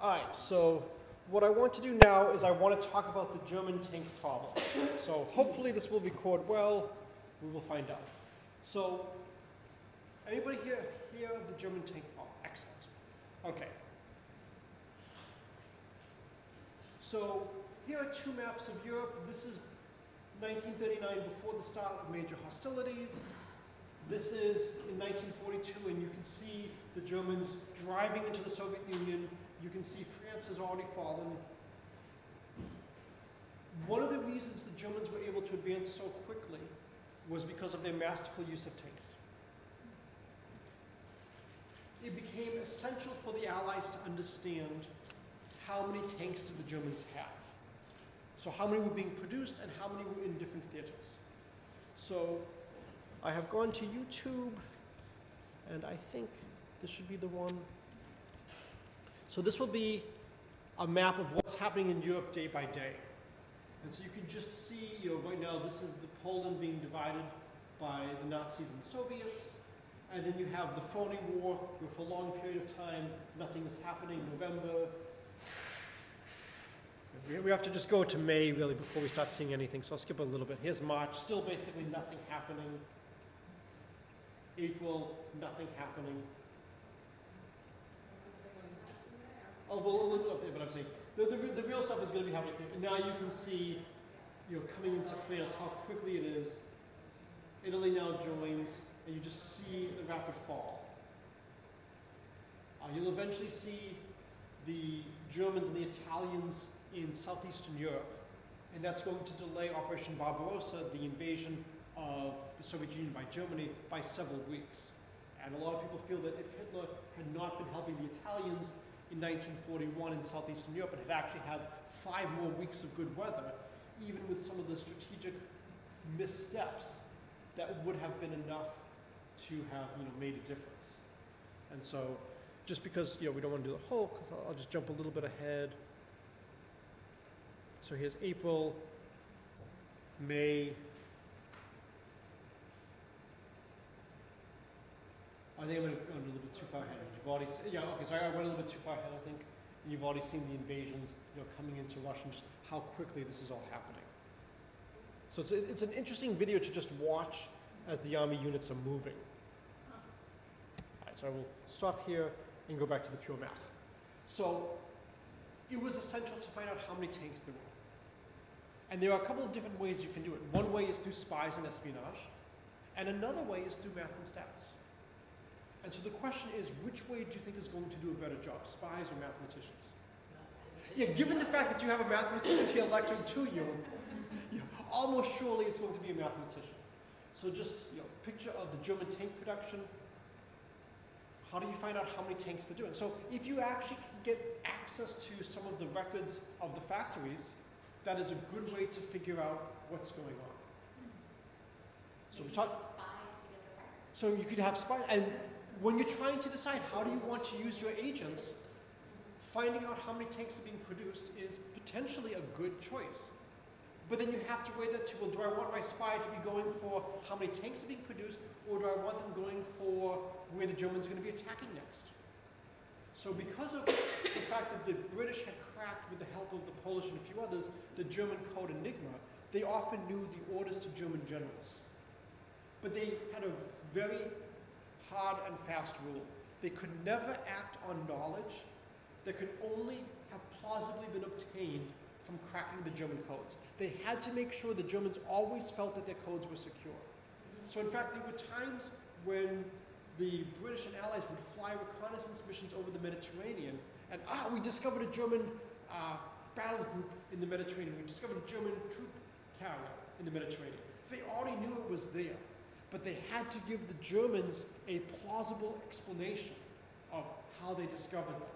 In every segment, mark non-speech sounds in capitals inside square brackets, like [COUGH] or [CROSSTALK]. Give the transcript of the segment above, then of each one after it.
All right, so what I want to do now is I want to talk about the German tank problem. So hopefully this will record well. We will find out. So, anybody here hear of the German tank problem? Excellent. Okay. So here are two maps of Europe. This is 1939 before the start of major hostilities. This is in 1942, and you can see the Germans driving into the Soviet Union. You can see France has already fallen. One of the reasons the Germans were able to advance so quickly was because of their masterful use of tanks. It became essential for the Allies to understand how many tanks did the Germans have. So how many were being produced and how many were in different theaters. So I have gone to YouTube and I think this should be the one. So this will be a map of what's happening in Europe day by day. And so you can just see, you know, right now this is the Poland being divided by the Nazis and Soviets. And then you have the phony war, where for a long period of time, nothing is happening. November. We- We have to just go to May, really, before we start seeing anything, so I'll skip a little bit. Here's March, still basically nothing happening. April, nothing happening. Oh, well, a little bit up there, but I'm saying, the, the, the real stuff is gonna be happening. And now you can see, you know, coming into France, how quickly it is. Italy now joins, and you just see the rapid fall. Uh, you'll eventually see the Germans and the Italians in southeastern Europe, and that's going to delay Operation Barbarossa, the invasion of the Soviet Union by Germany, by several weeks. And a lot of people feel that if Hitler had not been helping the Italians in 1941 in southeastern Europe and had actually had five more weeks of good weather, even with some of the strategic missteps, that would have been enough to have you know made a difference. And so, just because you know we don't want to do the whole, I'll, I'll just jump a little bit ahead. So here's April, May. I think I went a little bit too far ahead. You've already, se- yeah, okay, sorry, I went a little bit too far ahead, I think. You've already seen the invasions, you know, coming into Russia and just how quickly this is all happening. So it's, it's an interesting video to just watch as the army units are moving. All right, so I will stop here and go back to the pure math. So it was essential to find out how many tanks there were. And there are a couple of different ways you can do it. One way is through spies and espionage, and another way is through math and stats. And so the question is, which way do you think is going to do a better job, spies or mathematicians? Yeah, given the fact that you have a mathematician here lecturing to you, you know, almost surely it's going to be a mathematician. So just, you know, picture of the German tank production. How do you find out how many tanks they're doing? So if you actually can get access to some of the records of the factories, that is a good way to figure out what's going on. So we talk, Spies to get the records. so you could have spies, and when you're trying to decide how do you want to use your agents, finding out how many tanks are being produced is potentially a good choice. But then you have to weigh that to, well, do I want my spy to be going for how many tanks are being produced, or do I want them going for where the Germans are going to be attacking next? So because of the fact that the British had cracked with the help of the Polish and a few others, the German code Enigma, they often knew the orders to German generals. But they had a very hard and fast rule. They could never act on knowledge that could only have plausibly been obtained from cracking the German codes. They had to make sure the Germans always felt that their codes were secure. So in fact, there were times when the British and Allies would fly reconnaissance missions over the Mediterranean, and ah, we discovered a German uh, battle group in the Mediterranean. We discovered a German troop carrier in the Mediterranean. They already knew it was there, but they had to give the Germans a plausible explanation of how they discovered them.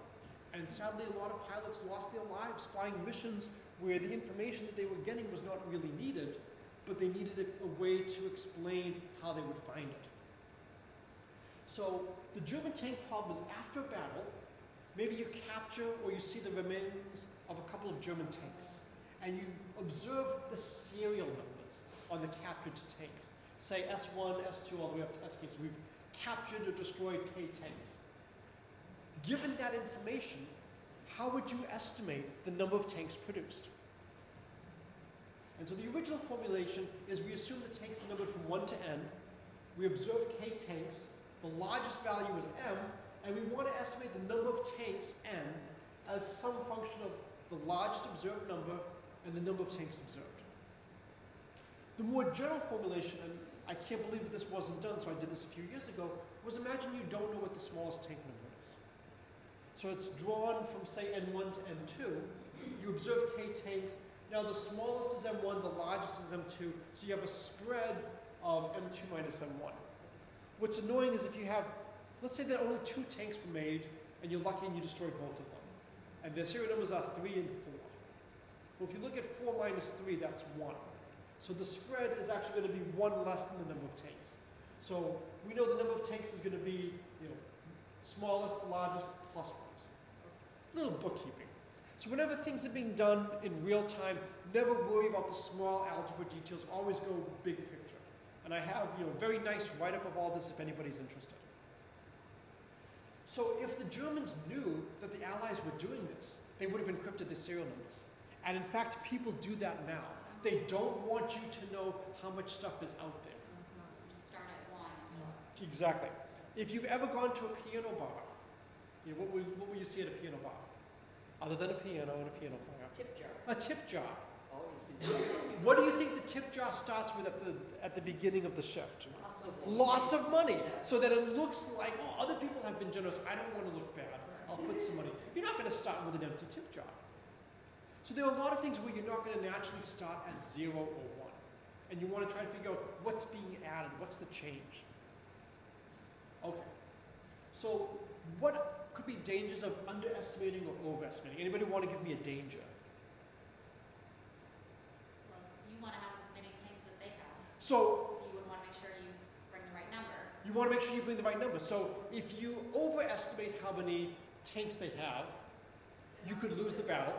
And sadly, a lot of pilots lost their lives flying missions where the information that they were getting was not really needed, but they needed a, a way to explain how they would find it. So the German tank problem is after a battle, maybe you capture or you see the remains of a couple of German tanks, and you observe the serial numbers on the captured tanks. Say S1, S2, all the way up to SK. So we've captured or destroyed K tanks. Given that information, how would you estimate the number of tanks produced? And so the original formulation is we assume the tanks are numbered from 1 to n. We observe k tanks. The largest value is m. And we want to estimate the number of tanks, n, as some function of the largest observed number and the number of tanks observed. The more general formulation, and I can't believe that this wasn't done, so I did this a few years ago, was imagine you don't know what the smallest tank number is. So it's drawn from, say, N1 to N2. You observe K tanks. Now the smallest is M1, the largest is M2, so you have a spread of M2 minus M1. What's annoying is if you have, let's say that only two tanks were made, and you're lucky and you destroy both of them. And the serial numbers are 3 and 4. Well, if you look at 4 minus 3, that's 1. So the spread is actually going to be 1 less than the number of tanks. So we know the number of tanks is going to be, you know, smallest, largest, plus 1. Little bookkeeping. So whenever things are being done in real time, never worry about the small algebra details. Always go big picture. And I have, you know, a very nice write-up of all this if anybody's interested. So if the Germans knew that the Allies were doing this, they would have encrypted the serial numbers. And in fact, people do that now. They don't want you to know how much stuff is out there. Mm-hmm. So just start at one. Exactly. If you've ever gone to a piano bar, you know, what, will, what will you see at a piano bar? Other than a piano and a piano player. Tip jar. A tip jar. Always been What do you think the tip jar starts with at the, at the beginning of the shift? lots of money. Lots of money. So that it looks like, oh, other people have been generous. I don't want to look bad. I'll put some money. You're not going to start with an empty tip jar. So there are a lot of things where you're not going to naturally start at zero or one. And you want to try to figure out what's being added, what's the change. Okay. So what could be dangers of underestimating or overestimating? Anybody want to give me a danger? Well, you want to have as many tanks as they have. So You would want to make sure you bring the right number. you want to make sure you bring the right number. So if you overestimate how many tanks they have, you could lose the battle.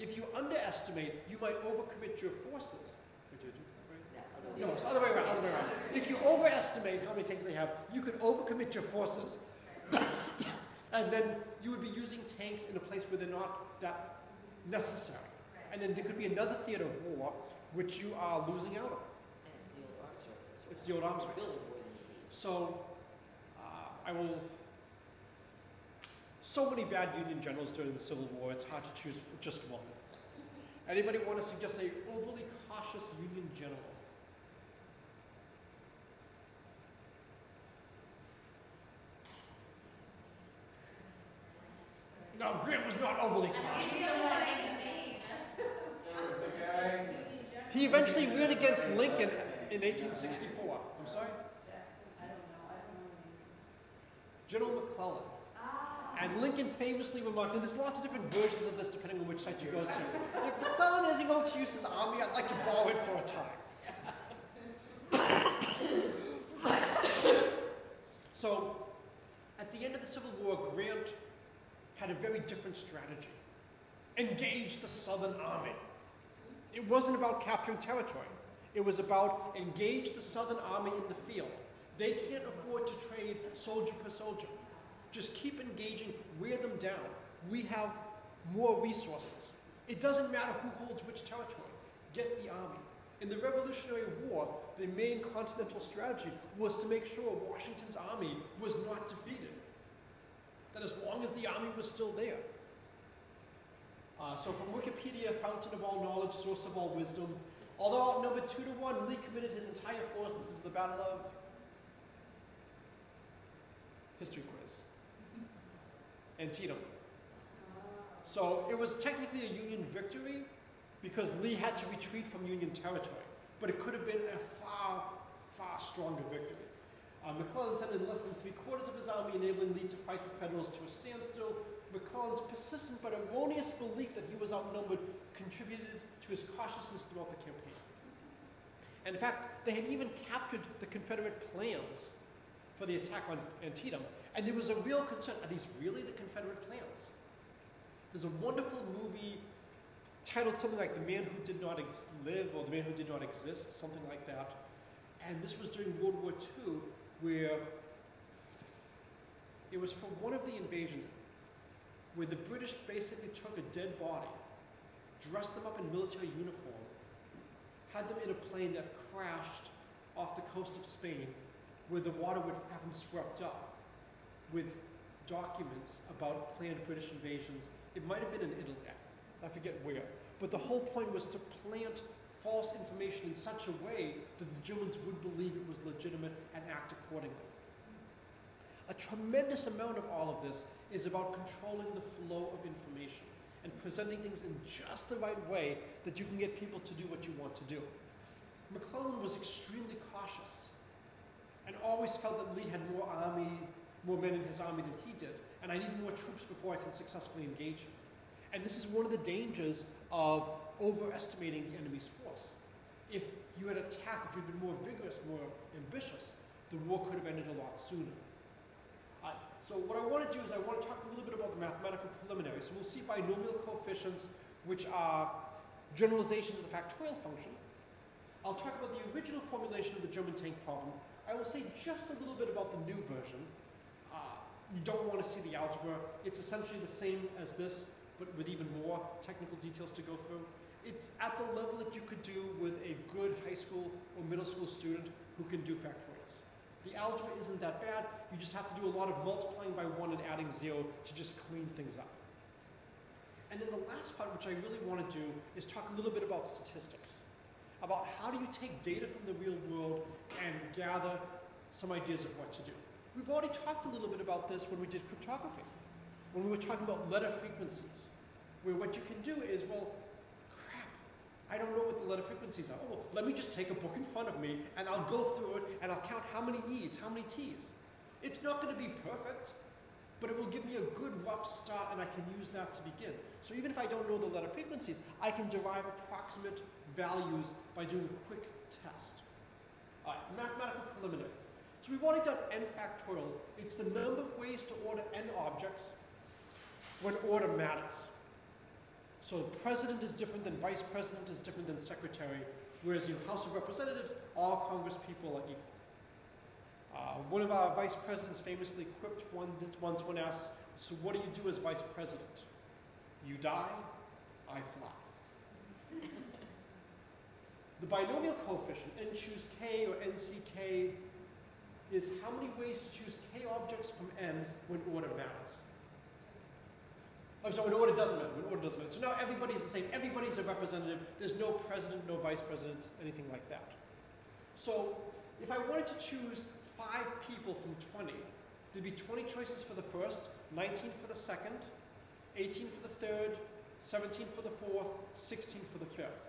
If you underestimate, you might overcommit your forces. Wait, did you? No, it's the other way around, other way around. If you overestimate how many tanks they have, you could overcommit your forces, [COUGHS] and then you would be using tanks in a place where they're not that necessary. And then there could be another theater of war which you are losing out on. And it's the old arms race. It's the old arms race. Building more than you need. So, uh, I will. So many bad Union generals during the Civil War, it's hard to choose just one. Anybody want to suggest a overly cautious Union general? No, Grant was not overly cautious. You don't want to name the name. He eventually ran against Lincoln in 1864. I'm sorry? General McClellan. And Lincoln famously remarked, and there's lots of different versions of this depending on which site you go to. If McClellan isn't going to use his army, I'd like to borrow it for a time. so, at the end of the Civil War, Grant had a very different strategy. Engage the Southern Army. It wasn't about capturing territory. It was about engage the Southern Army in the field. They can't afford to trade soldier for soldier. Just keep engaging, wear them down. We have more resources. It doesn't matter who holds which territory. Get the army. In the Revolutionary War, the main continental strategy was to make sure Washington's army was not defeated. That as long as the army was still there. Uh, so from Wikipedia, fountain of all knowledge, source of all wisdom. Although outnumbered two to one, Lee committed his entire force. This is the Battle of History Quiz. Antietam. So it was technically a Union victory because Lee had to retreat from Union territory, but it could have been a far, far stronger victory. Uh, McClellan sent in less than three quarters of his army, enabling Lee to fight the Federals to a standstill. McClellan's persistent but erroneous belief that he was outnumbered contributed to his cautiousness throughout the campaign. And in fact, they had even captured the Confederate plans for the attack on Antietam, and there was a real concern are these really the Confederate plans? There's a wonderful movie titled something like The Man Who Did Not Live or The Man Who Did Not Exist, something like that. And this was during World War II, where it was for one of the invasions. where the British basically took a dead body, dressed them up in military uniform, had them in a plane that crashed off the coast of Spain, where the water would have them swept up with documents about planned British invasions. It might have been in Italy, I forget where. But the whole point was to plant false information in such a way that the Germans would believe it was legitimate and act accordingly. A tremendous amount of all of this is about controlling the flow of information and presenting things in just the right way that you can get people to do what you want to do. McClellan was extremely cautious and always felt that Lee had more army, more men in his army than he did, and I need more troops before I can successfully engage him. And this is one of the dangers of overestimating the enemy's force. If you had attacked, if you'd been more vigorous, more ambitious, the war could have ended a lot sooner. Uh, so what I want to do is I want to talk a little bit about the mathematical preliminary. So we'll see binomial coefficients, which are generalizations of the factorial function. I'll talk about the original formulation of the German tank problem. I will say just a little bit about the new version. You don't want to see the algebra. It's essentially the same as this, but with even more technical details to go through. It's at the level that you could do with a good high school or middle school student who can do factorials. The algebra isn't that bad. You just have to do a lot of multiplying by one and adding zero to just clean things up. And then the last part, which I really want to do, is talk a little bit about statistics. About how do you take data from the real world and gather some ideas of what to do. We've already talked a little bit about this when we did cryptography. When we were talking about letter frequencies. Where what you can do is, well, crap, I don't know what the letter frequencies are. Oh, well, let me just take a book in front of me and I'll go through it and I'll count how many E's, how many T's. It's not going to be perfect, but it will give me a good rough start and I can use that to begin. So even if I don't know the letter frequencies, I can derive approximate values by doing a quick test. All right, mathematical preliminaries. So we've already done n factorial. It's the number of ways to order n objects when order matters. So president is different than vice president is different than secretary, whereas in House of Representatives, all Congress people are equal. Uh, one of our vice presidents famously quipped one, once when asked, so what do you do as vice president? You die, I fly. [LAUGHS] the binomial coefficient, n choose k or nck, is how many ways to choose k objects from n when order matters. I'm sorry, when order doesn't matter, when order doesn't matter. So now everybody's the same. Everybody's a representative. There's no president, no vice president, anything like that. So if I wanted to choose five people from 20, there'd be 20 choices for the first, 19 for the second, 18 for the third, 17 for the fourth, 16 for the fifth.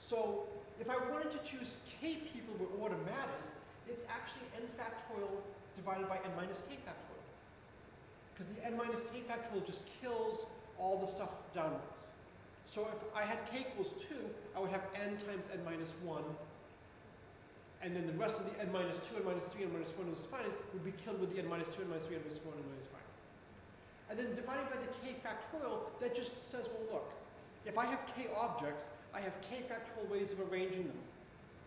So if I wanted to choose k people where order matters, it's actually n factorial divided by n minus k factorial. Because the n minus k factorial just kills all the stuff downwards. So if I had k equals 2, I would have n times n minus 1. And then the rest of the n minus 2, n minus 3, n minus 4, n minus 5 would be killed with the n minus 2, n minus 3, n minus 4, n minus 5. And then divided by the k factorial, that just says, well, look, if I have k objects, I have k factorial ways of arranging them.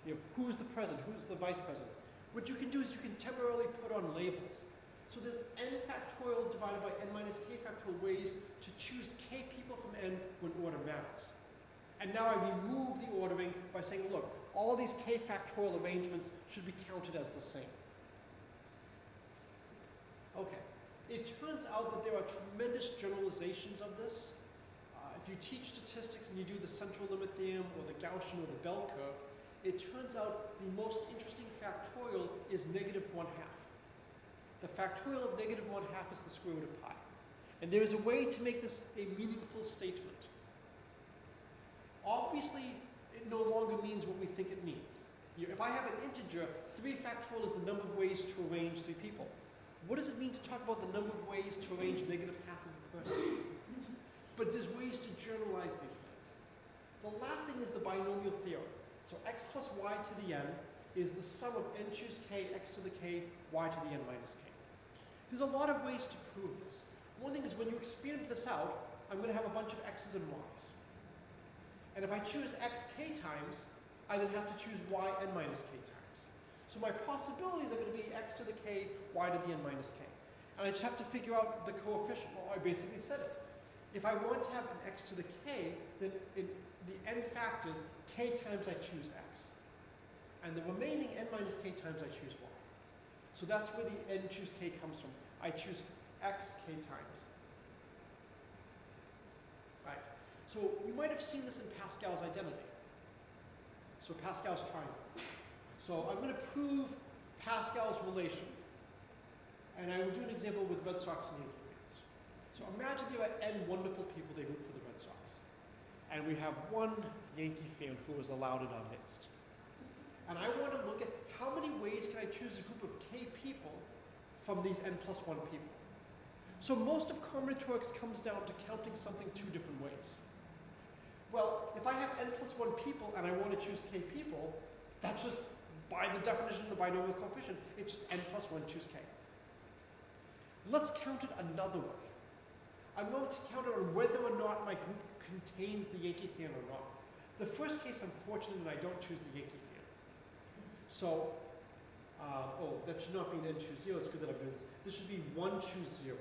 You know, who's the president, who's the vice president. What you can do is you can temporarily put on labels. So there's n factorial divided by n minus k factorial ways to choose k people from n when order matters. And now I remove the ordering by saying, look, all these k factorial arrangements should be counted as the same. Okay. It turns out that there are tremendous generalizations of this. Uh, if you teach statistics and you do the central limit theorem or the Gaussian or the bell curve, it turns out the most interesting factorial is negative one half. The factorial of negative one half is the square root of pi. And there is a way to make this a meaningful statement. Obviously, it no longer means what we think it means. If I have an integer, 3 factorial is the number of ways to arrange three people. What does it mean to talk about the number of ways to arrange negative half of a person? But there's ways to generalize these things. The last thing is the binomial theorem. So x plus y to the n is the sum of n choose k, x to the k, y to the n minus k. There's a lot of ways to prove this. One thing is when you expand this out, I'm going to have a bunch of x's and y's. And if I choose xk times, I then have to choose yn minus k times. So my possibilities are going to be x to the k, y to the n minus k. And I just have to figure out the coefficient. Well, I basically said it. If I want to have an x to the k, then the n factors, k times I choose x. And the remaining n minus k times I choose y. So that's where the n choose k comes from. I choose x k times. Right. So you might have seen this in Pascal's identity. So Pascal's triangle. So I'm going to prove Pascal's relation. And I will do an example with Red Sox and Yankee fans. So imagine there are n wonderful people they root for. And we have one Yankee fan who is allowed our midst. And I want to look at how many ways can I choose a group of k people from these n plus 1 people. So most of combinatorics comes down to counting something two different ways. Well, if I have n plus 1 people and I want to choose k people, that's just by the definition of the binomial coefficient, it's just n plus 1 choose k. Let's count it another way. I'm going to count it on whether or not my group contains the Yankee fan or not. The first case, I'm fortunate and I don't choose the Yankee fan. So, uh, oh, that should not be an n choose 0. It's good that I've been. This should be 1 choose 0.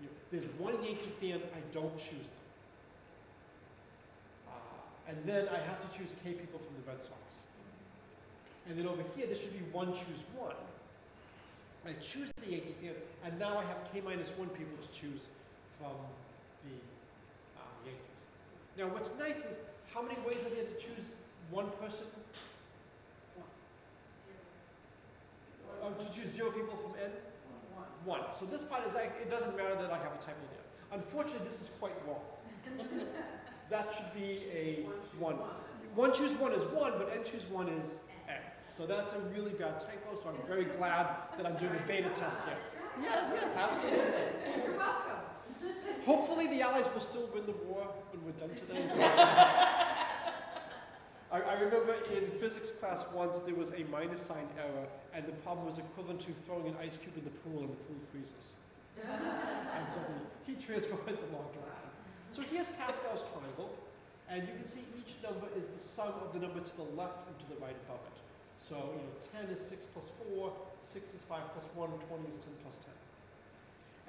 You know, there's one Yankee fan, I don't choose them. Uh, and then I have to choose K people from the Red Sox. And then over here, this should be 1 choose 1. I choose the Yankee fan, and now I have K minus 1 people to choose from the. Now, what's nice is how many ways are there to choose one person? Uh, to choose zero people from N? One. So this part is, like, it doesn't matter that I have a typo there. Unfortunately, this is quite wrong. [LAUGHS] that should be a one. One choose one is one, but N choose one is N. So that's a really bad typo, so I'm very glad that I'm doing a beta test here. Yes, yes, absolutely. You're welcome. Hopefully the Allies will still win the war when we're done today. I, I remember in physics class once there was a minus sign error, and the problem was equivalent to throwing an ice cube in the pool and the pool freezes. and so the heat transfer went the wrong direction. So here's Pascal's triangle, and you can see each number is the sum of the number to the left and to the right above it. So, you know, 10 is 6 plus 4, 6 is 5 plus 1, 20 is 10 plus 10.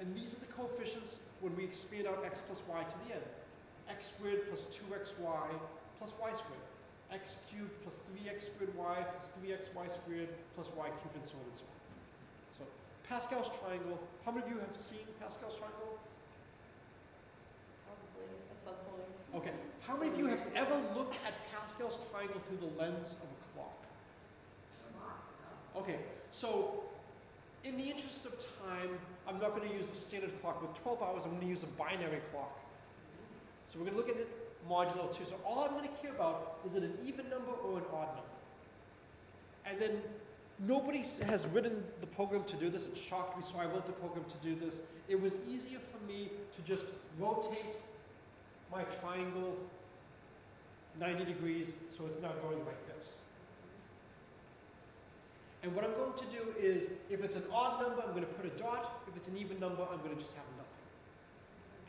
And these are the coefficients when we expand out x plus y to the n. x squared plus 2xy plus y squared. x cubed plus 3x squared y plus 3xy squared plus y cubed and so on and so on. So Pascal's triangle, how many of you have seen Pascal's triangle? Probably at some point. Okay, how many of you have ever looked at Pascal's triangle through the lens of a clock? Okay, so in the interest of time, I'm not going to use a standard clock with 12 hours, I'm going to use a binary clock. So we're going to look at it modulo 2. So all I'm going to care about is it an even number or an odd number? And then nobody has written the program to do this. It shocked me, so I wrote the program to do this. It was easier for me to just rotate my triangle 90 degrees so it's now going like this. And what I'm going to do is, if it's an odd number, I'm going to put a dot. If it's an even number, I'm going to just have nothing.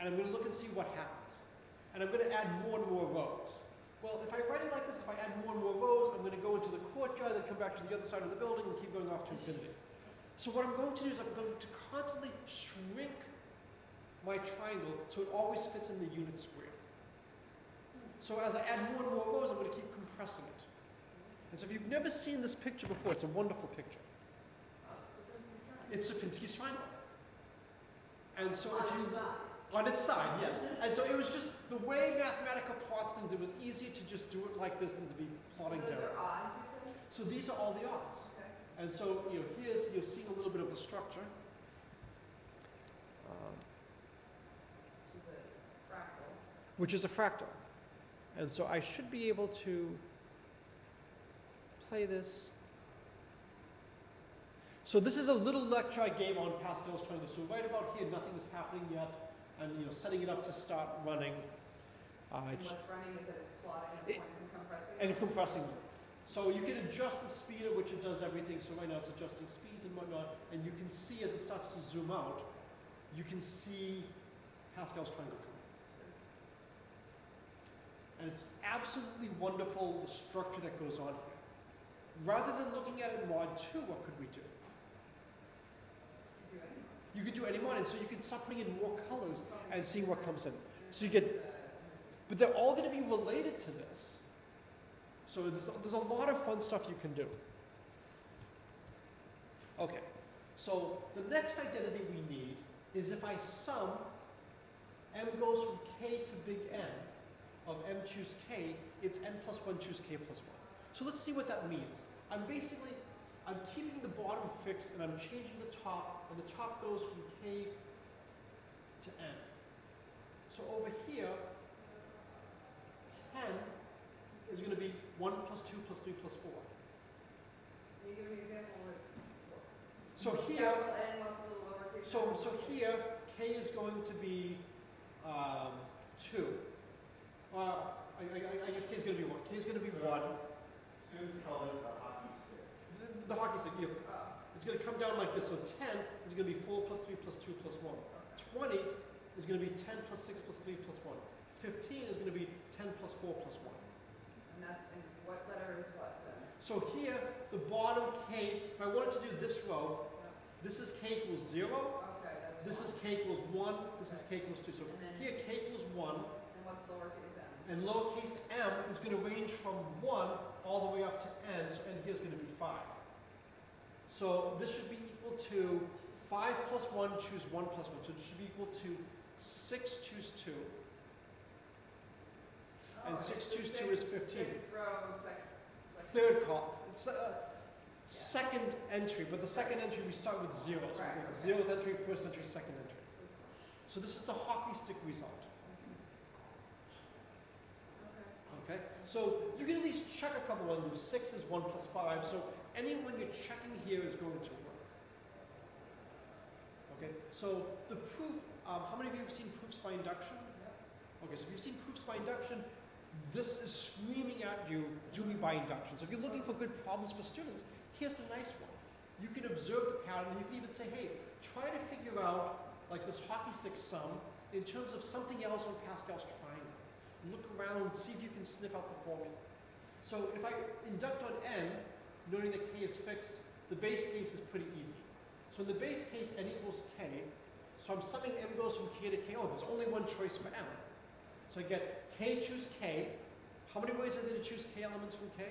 And I'm going to look and see what happens. And I'm going to add more and more rows. Well, if I write it like this, if I add more and more rows, I'm going to go into the courtyard, then come back to the other side of the building, and keep going off to infinity. So what I'm going to do is I'm going to constantly shrink my triangle so it always fits in the unit square. So as I add more and more rows, I'm going to keep compressing it. And so if you've never seen this picture before, it's a wonderful picture. It's Sierpinski's triangle. And so if you on its side, yes. And so it was just the way Mathematica plots things, it was easier to just do it like this than to be plotting Those down. are odds, you So these are all the odds. Okay. And so, you know, here's, you're seeing a little bit of the structure. Um, She's a fractal. which is a fractal. And so I should be able to play this. So this is a little lecture I gave on Pascal's triangle. So right about here, nothing is happening yet. I'm you know, setting it up to start running. Uh, And it's- what's running is that it's plotting the It- points and compressing. and compressing them. So you can adjust the speed at which it does everything. So right now it's adjusting speeds and whatnot. And you can see as it starts to zoom out, you can see Pascal's triangle coming. And it's absolutely wonderful the structure that goes on here. Rather than looking at it mod 2, what could we do? You do anyway. You can do any mod, and so you could start putting in more colors and see what comes in. So you get, but they're all going to be related to this. So there's, there's a lot of fun stuff you can do. Okay, so the next identity we need is if I sum m goes from k to big N of m choose k, it's n plus 1 choose k plus 1. So let's see what that means. I'm basically, I'm keeping the bottom fixed and I'm changing the top, and the top goes from k to n. So over here, 10 is going to be 1 plus 2 plus 3 plus 4. Can you give an example? So here, Capital N, what's a little lowercase? so, so here, k is going to be um, 2. Uh, I, I, I guess k is going to be 1. k is going to be 1. Students call this the hockey stick. The, the hockey stick, yeah, Oh, it's going to come down like this. So 10 is going to be 4 plus 3 plus 2 plus 1. 20 is going to be 10 plus 6 plus 3 plus 1. 15 is going to be 10 plus 4 plus 1. and that, and what letter is what then? So here, the bottom k, if I wanted to do this row, this is k equals 0, Okay, that's. this is k equals 1, this is k equals 2. So And then- here k equals 1, And what's lowercase m? and lowercase m is going to range from 1 all the way up to n, so n here is going to be 5. So this should be equal to 5 plus 1, choose 1 plus 1. So it should be equal to 6, choose 2. And Oh, six it's the choose two sixth- is 15. Sixth row, second. second- Third call, it's uh, second entry, but the second entry we start with 0. So Right, we okay. 0th entry, first entry, second entry. So this is the hockey stick result. Okay. Okay, so you can at least check a couple of them. Six is one plus five, so anyone you're checking here is going to work. Okay, so the proof, um, how many of you have seen proofs by induction? Okay, so if you've seen proofs by induction, this is screaming at you, do me by induction. So if you're looking for good problems for students, here's a nice one. You can observe the pattern, and you can even say, hey, try to figure out, like this hockey stick sum, in terms of something else on Pascal's triangle look around, see if you can sniff out the formula. So if I induct on n, noting that k is fixed, the base case is pretty easy. So in the base case, n equals k, so I'm summing m goes from k to k. Oh, there's only one choice for m. So I get k choose k. How many ways are there to choose k elements from k?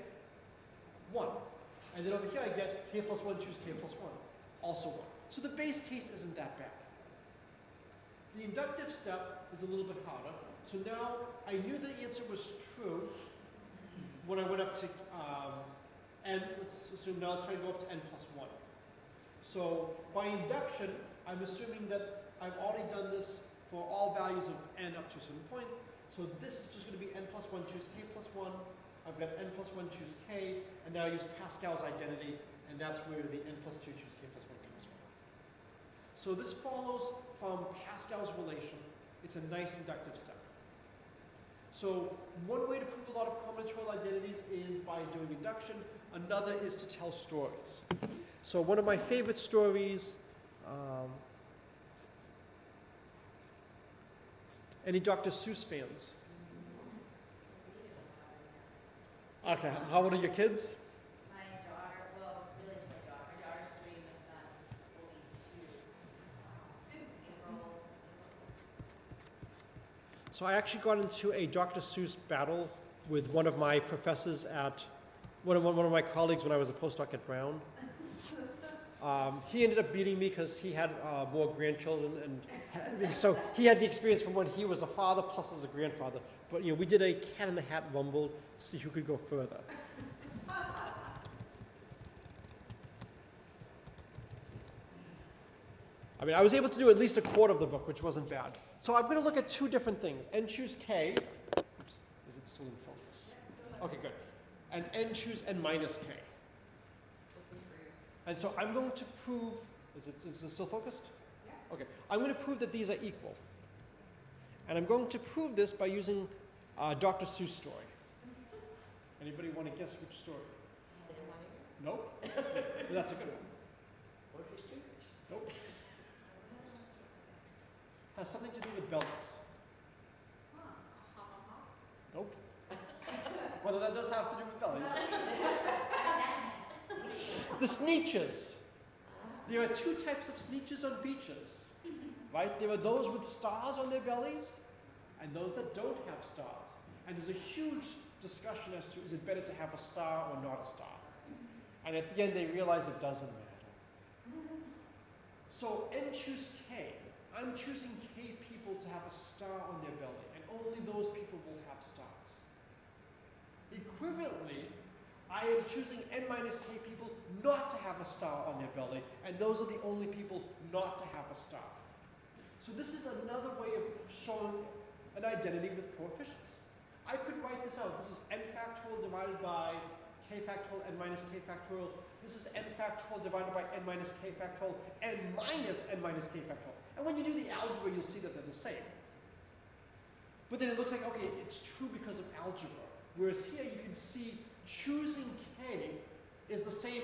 One. And then over here I get k plus 1 choose k plus 1. Also 1. So the base case isn't that bad. The inductive step is a little bit harder. So now I knew the answer was true when I went up to um, n. Let's assume now I'll try to go up to n plus 1. So by induction, I'm assuming that I've already done this for all values of n up to a certain point. So this is just going to be n plus 1 choose k plus 1. I've got n plus 1 choose k, and now I use Pascal's identity, and that's where the n plus 2 choose k plus 1 comes from. So this follows from Pascal's relation. It's a nice inductive step. So one way to prove a lot of combinatorial identities is by doing induction. Another is to tell stories. So one of my favorite stories, um, any Dr. Seuss fans? Okay, how old are your kids? My daughter, well, really to my daughter, my daughter's three, my son will be two. Soon, April. So I actually got into a Dr. Seuss battle with one of my professors at, one of, one of my colleagues when I was a postdoc at Brown. Um, he ended up beating me because he had uh, more grandchildren, and had- so he had the experience from when he was a father plus as a grandfather. But you know, we did a cat in the hat rumble to see who could go further. I mean, I was able to do at least a quarter of the book, which wasn't bad. So I'm going to look at two different things. N choose K. Oops, is it still in focus? Okay, good. And N choose N minus K. Looking for you. And so I'm going to prove, is it, is it still focused? Yeah. Okay, I'm going to prove that these are equal. And I'm going to prove this by using uh, Dr. Seuss story. Anybody want to guess which story? Nope. [LAUGHS] That's a good one. Nope. Has something to do with bellies. Ha, ha, ha. Nope. [LAUGHS] Well, that does have to do with bellies. I got that hint. The Sneetches. [LAUGHS] There are two types of Sneetches on beaches, right? There are those with stars on their bellies and those that don't have stars. And there's a huge discussion as to is it better to have a star or not a star? And at the end, they realize it doesn't matter. [LAUGHS] So N choose K. I'm choosing K people to have a star on their belly, and only those people will have stars. Equivalently, I am choosing N minus K people not to have a star on their belly, and those are the only people not to have a star. So this is another way of showing an identity with coefficients. I could write this out. This is n factorial divided by k factorial n minus k factorial. This is n factorial divided by n minus k factorial n minus n minus k factorial. And when you do the algebra, you'll see that they're the same. But then it looks like, okay, it's true because of algebra. Whereas here you can see choosing k is the same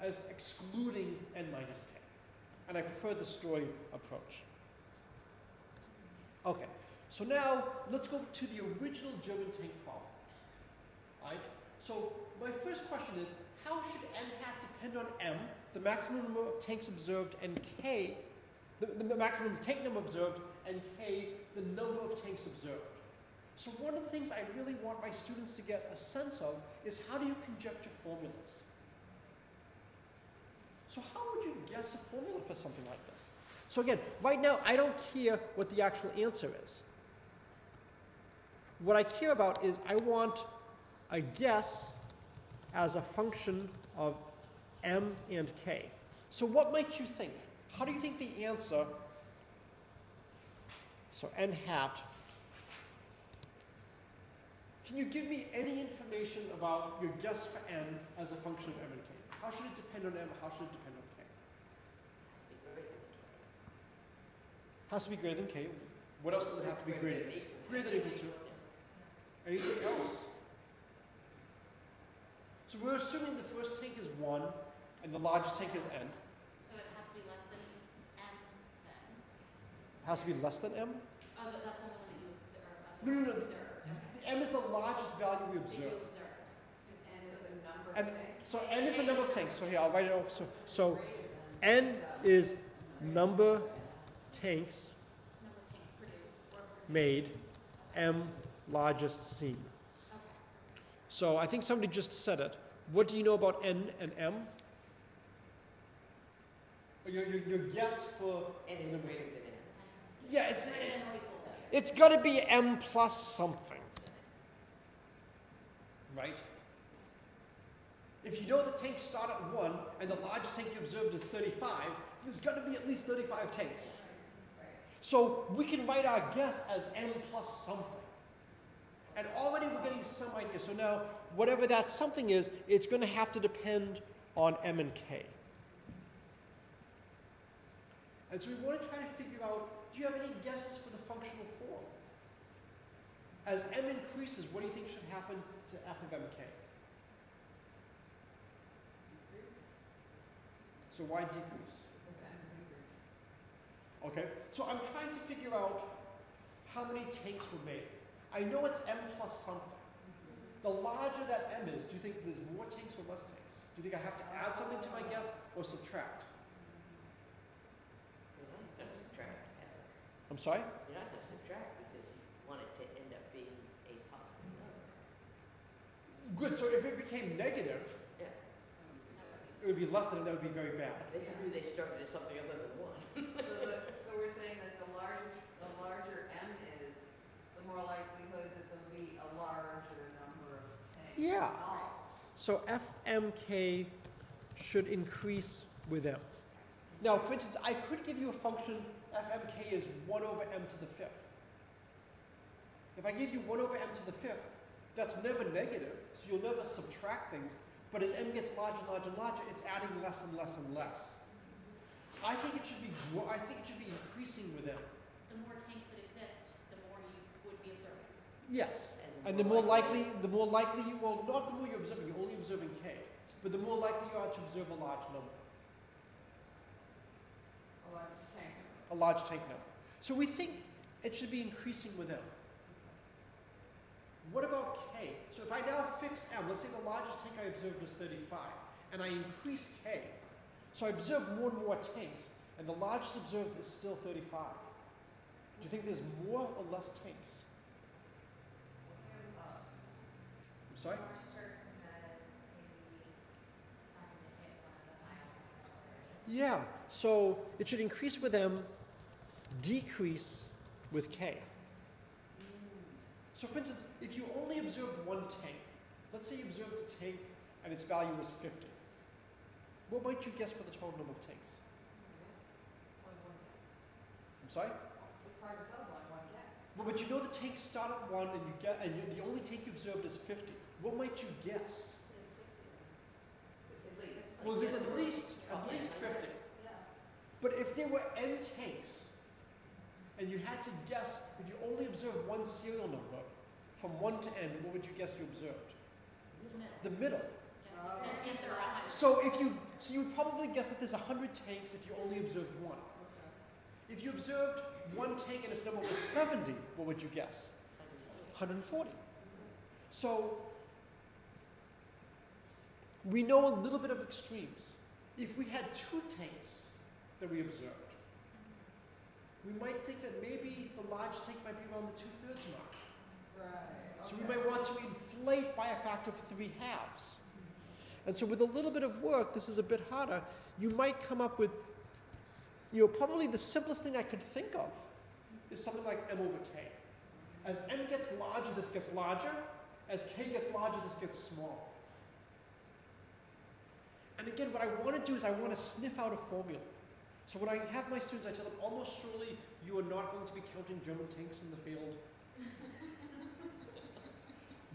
as excluding n minus k. And I prefer the story approach. Okay, so now let's go to the original German tank problem. Right? So my first question is, how should n hat depend on m, the maximum number of tanks observed, and k, the, the maximum tank number observed, and k, the number of tanks observed? So one of the things I really want my students to get a sense of is how do you conjecture formulas? So how would you guess a formula for something like this? So again, right now I don't care what the actual answer is. What I care about is I want a guess as a function of m and k. So what might you think? How do you think the answer, so n hat, can you give me any information about your guess for n as a function of m and k? How should it depend on m? How should it depend on k? Has to be greater than k. What else does it have to be greater? Than? Greater than equal to. Anything else? So we're assuming the first tank is 1 and the largest tank is n. So it has to be less than M then? It has to be less than m. Oh, but that's the one that you observe. No, no, no. Observed, okay. m is the largest value we That you observe. observed. And n is the number And of things. so n is the number of tanks. So here, I'll write it off. So, so n is number tanks of tanks produced or produced. made, m largest seen. Okay. So I think somebody just said it. What do you know about n and m? Or Your, your, your guess for N the is greater than N. Yeah, it's Greater than or equal to. it's got to be m plus something, right? If you know the tanks start at one and the largest tank you observed is 35, there's got to be at least 35 tanks. So we can write our guess as m plus something. And already we're getting some idea. So now, whatever that something is, it's going to have to depend on m and k. And so we want to try to figure out, do you have any guesses for the functional form? As m increases, what do you think should happen to f of mk? So why decrease? Because n is increasing. Okay, so I'm trying to figure out how many tanks were made. I know it's m plus something. Mm-hmm. The larger that m is, do you think there's more tanks or less tanks? Do you think I have to add something to my guess or subtract? You're not gonna subtract, Heather. I'm sorry? You're not gonna subtract because you want it to end up being a positive number. Good, so if it became negative, Yeah, it would be less than, that would be very bad. they knew they started at something other than one. [LAUGHS] So the, so we're saying that the largest, the larger m is, the more likelihood that there'll be a larger number of tanks. Yeah. So fmk should increase with m. Now, for instance, I could give you a function fmk is 1 over m to the fifth. If I give you 1 over m to the fifth, that's never negative, so you'll never subtract things. But as m gets larger and larger and larger, it's adding less and less and less. I think it should be gro- I think it should be increasing with m. The more tanks that exist, the more you would be observing. Yes. And the more likely, the more likely you, well, not the more you're observing, you're only observing k, but the more likely you are to observe a large number. A large tank. A large tank number. So we think it should be increasing with m. What about k? So if I now fix m, let's say the largest tank I observed is 35, and I increase k, So I observe more and more tanks, and the largest observed is still 35. Do you think there's more or less tanks? I'm sorry? More certain that maybe having to hit one of the highest numbers there. Yeah, so it should increase with M, decrease with K. So for instance, if you only observed one tank, let's say you observed a tank and its value was 50. What might you guess for the total number of tanks? I'm sorry? It's. Well, but you know the tanks start at one and you get, and you, the only tank you observed is 50. What might you guess? At least. Well, there's at least, at least 50. Yeah. But if there were n tanks, and you had to guess, if you only observed one serial number, from 1 to n, what would you guess you observed? The middle. Yes, and if there are. So if you, so you would probably guess that there's 100 tanks if you only observed one. Okay. If you observed one tank and its number was 70, what would you guess? 140. So we know a little bit of extremes. If we had two tanks that we observed, we might think that maybe the large tank might be around the two-thirds mark. Right. So we okay. might want to inflate by a factor of three halves. And so with a little bit of work, this is a bit harder, you might come up with, you know, probably the simplest thing I could think of is something like m over k. As m gets larger, this gets larger. As k gets larger, this gets smaller. And again, what I want to do is I want to sniff out a formula. So when I have my students, I tell them, almost surely you are not going to be counting German tanks in the field. [LAUGHS]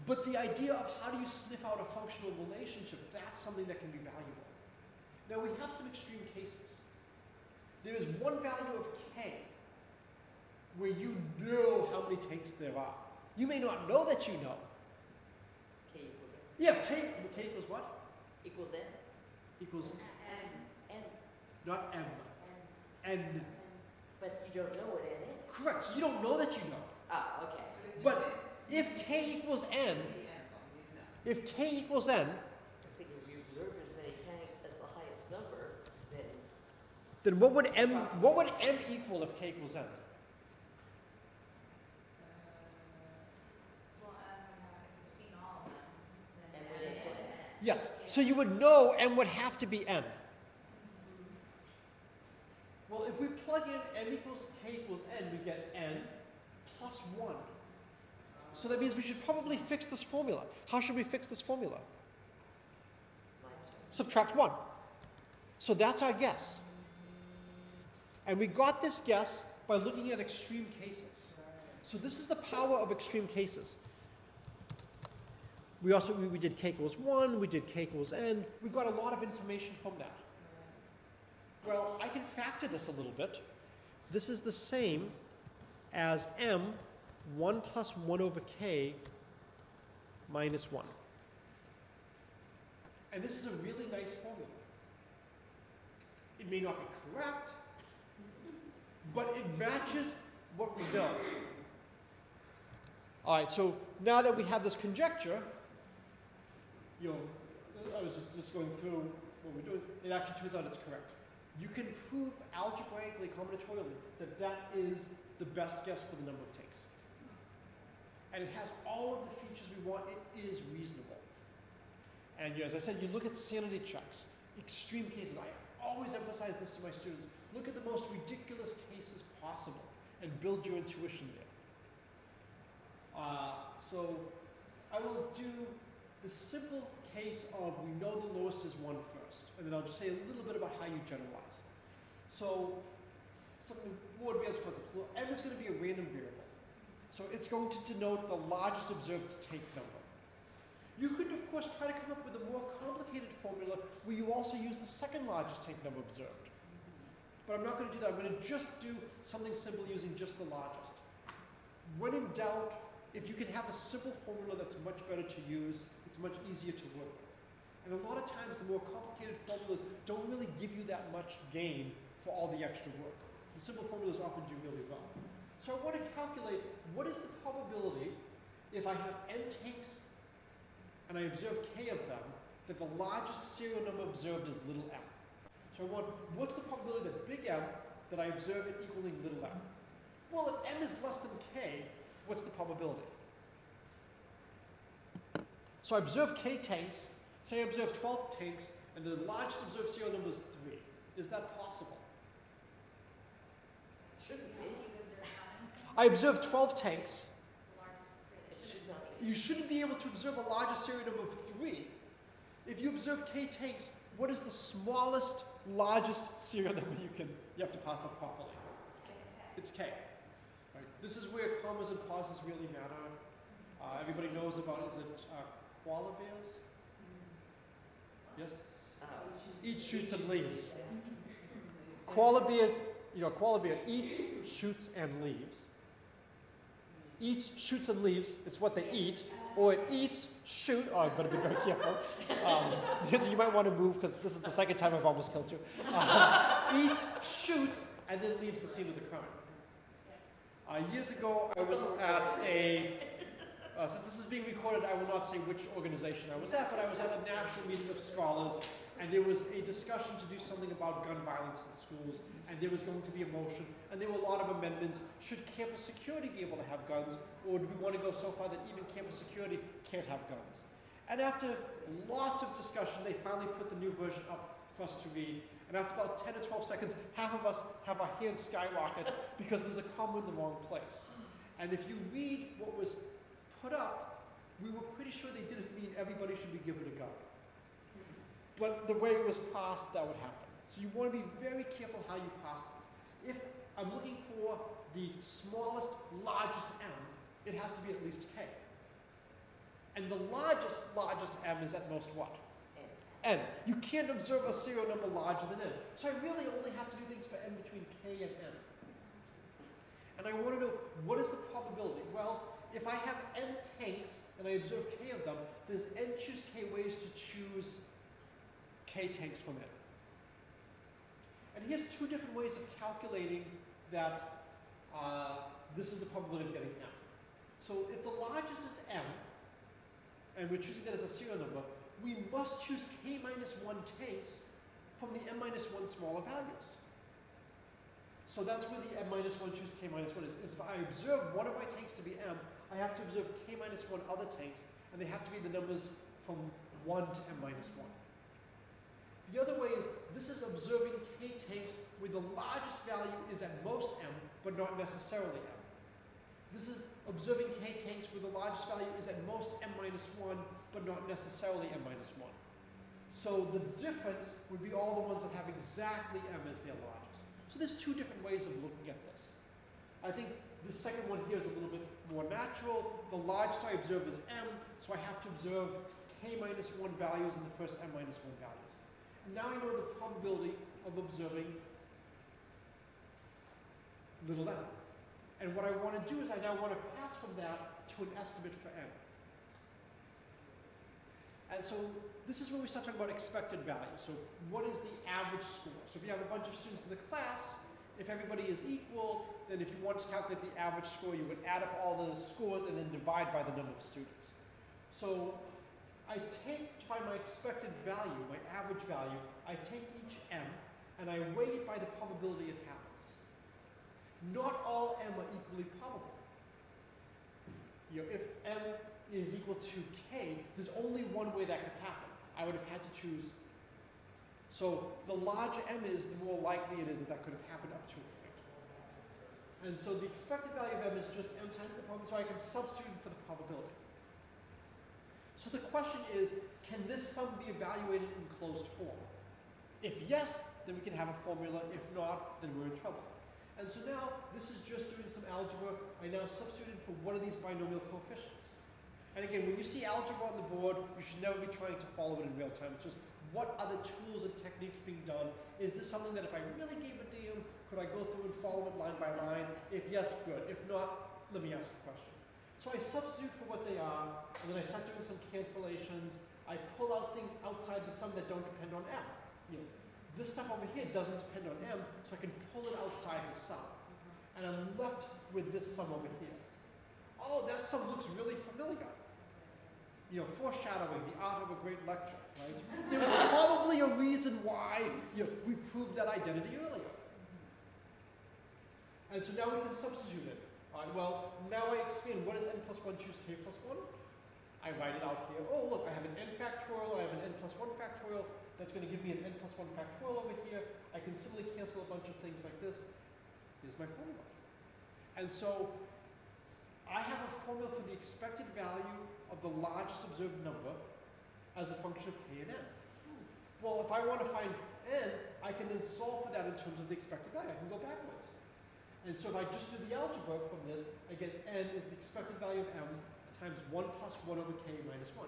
But the idea of how do you sniff out a functional relationship, that's something that can be valuable. Now we have some extreme cases. There is one value of k where you know how many tanks there are. You may not know that you know. K equals N. Yeah, k, k equals what? Equals N. Equals And N. not m, But you don't know what N is. Correct. So you don't know that you know. Ah, okay. But if k equals n, if k equals n, if you observe as many tanks as the highest number, then what would m what would m equal if k equals n? Well, if you've seen all of them, then And that we is didn't put N. Yes. So you would know m would have to be n. Well, if we plug in m equals k equals n, we get n plus 1. So that means we should probably fix this formula. How should we fix this formula? Subtract 1. So that's our guess. And we got this guess by looking at extreme cases. So this is the power of extreme cases. We also we, we did k equals 1, we did k equals n. We got a lot of information from that. Well, I can factor this a little bit. This is the same as m 1 plus 1 over k minus 1. And this is a really nice formula. It may not be correct, but it matches what we know. All right, so now that we have this conjecture, you know, I was just, just going through what we're doing, it actually turns out it's correct. You can prove algebraically, combinatorially, that that is the best guess for the number of takes. And it has all of the features we want. It is reasonable. And you know, as I said, you look at sanity checks, extreme cases. I always emphasize this to my students. Look at the most ridiculous cases possible and build your intuition there. Uh, so I will do the simple case of we know the lowest is one first, and then I'll just say a little bit about how you generalize. So something more advanced concepts. So m is going to be a random variable. So it's going to denote the largest observed take number. You could, of course, try to come up with a more complicated formula where you also use the second largest take number observed. But I'm not going to do that. I'm going to just do something simple using just the largest. When in doubt, if you can have a simple formula that's much better to use, it's much easier to work with. And a lot of times, the more complicated formulas don't really give you that much gain for all the extra work. The simple formulas often do really well. So I want to calculate what is the probability if I have n takes and I observe k of them, that the largest serial number observed is little m. So I want, what's the probability that big M, that I observe it equaling little m? Well, if m is less than k, what's the probability? So I observe k tanks, say I observe 12 tanks, and the largest observed serial number is 3. Is that possible? Shouldn't be. have to observe how many times? I observe 12 tanks. Largest, It it should should not You shouldn't be able to observe a larger serial number of 3. If you observe k tanks, what is the smallest, largest serial number you can, you have to pass that properly? It's k. Right? This is where commas and pauses really matter. Uh, everybody knows about, is it uh, koala bears? Yes? Oh. Eats, shoots, and leaves. Koala bears, you know, koala bear eats, shoots, and leaves. Eats, shoots, and leaves. It's what they eat. Or it eats, shoot. Oh, I better be very careful. Um, [LAUGHS] you might want to move because this is the second time I've almost killed you. Uh, [LAUGHS] eats, shoots, and then leaves the scene of the crime. Uh, years ago, I was at a. Uh, since this is being recorded, I will not say which organization I was at, but I was at a national meeting of scholars, and there was a discussion to do something about gun violence in schools, and there was going to be a motion, and there were a lot of amendments. Should campus security be able to have guns, or do we want to go so far that even campus security can't have guns? And after lots of discussion, they finally put the new version up for us to read. And after about 10 or 12 seconds, half of us have our hands skyrocket because there's a comma in the wrong place. And if you read what was put up, we were pretty sure they didn't mean everybody should be given a gun. But the way it was passed, that would happen. So you want to be very careful how you pass things. If I'm looking for the smallest, largest m, it has to be at least k. And the largest, largest m is at most what? n. You can't observe a serial number larger than n. So I really only have to do things for n between k and n. And I want to know what is the probability? Well, if I have n tanks and I observe k of them, there's n choose k ways to choose k tanks from n. And here's two different ways of calculating that uh, this is the probability of getting m. So if the largest is m, and we're choosing that as a serial number, we must choose k minus 1 tanks from the m minus 1 smaller values. So that's where the m minus 1 choose k minus 1 is, is if I observe one of my tanks to be m, I have to observe k minus 1 other tanks, and they have to be the numbers from 1 to m minus 1. The other way is, this is observing k tanks where the largest value is at most m, but not necessarily m. This is observing k tanks where the largest value is at most m minus 1, but not necessarily m minus 1. So the difference would be all the ones that have exactly m as their largest. So there's two different ways of looking at this. I think the second one here is a little bit more natural. The largest I observe is m, so I have to observe k minus 1 values in the first m minus 1 values. And now I know the probability of observing little m. And what I want to do is I now want to pass from that to an estimate for m. And so this is where we start talking about expected value. So what is the average score? So if you have a bunch of students in the class, if everybody is equal, then if you want to calculate the average score, you would add up all the scores and then divide by the number of students. So I take, to find my expected value, my average value, I take each m and I weigh it by the probability it happens. Not all m are equally probable. You know, if m is equal to k, there's only one way that could happen. I would have had to choose. So the larger m is, the more likely it is that that could have happened up to a point. And so the expected value of m is just m times the probability, so I can substitute for the probability. So the question is, can this sum be evaluated in closed form? If yes, then we can have a formula. If not, then we're in trouble. And so now, this is just doing some algebra. I now substituted for what are these binomial coefficients. And again, when you see algebra on the board, you should never be trying to follow it in real time. It's just what are the tools and techniques being done? Is this something that if I really gave a damn, could I go through and follow it line by line? If yes, good. If not, let me ask a question. So I substitute for what they are, and then I start doing some cancellations. I pull out things outside the sum that don't depend on m. You know, this stuff over here doesn't depend on m, so I can pull it outside the sum. And I'm left with this sum over here. Oh, that sum looks really familiar. You know, foreshadowing the art of a great lecture, right? There was probably a reason why you know, we proved that identity earlier. And so now we can substitute it. All right, well, now I expand. what is n plus 1 choose k plus 1? I write it out here. Oh, look, I have an n factorial, I have an n plus 1 factorial. That's going to give me an n plus 1 factorial over here. I can simply cancel a bunch of things like this. Here's my formula. And so I have a formula for the expected value of the largest observed number as a function of k and n. Well, if I want to find n, I can then solve for that in terms of the expected value. I can go backwards. And so if I just do the algebra from this, I get n is the expected value of m times 1 plus 1 over k minus 1.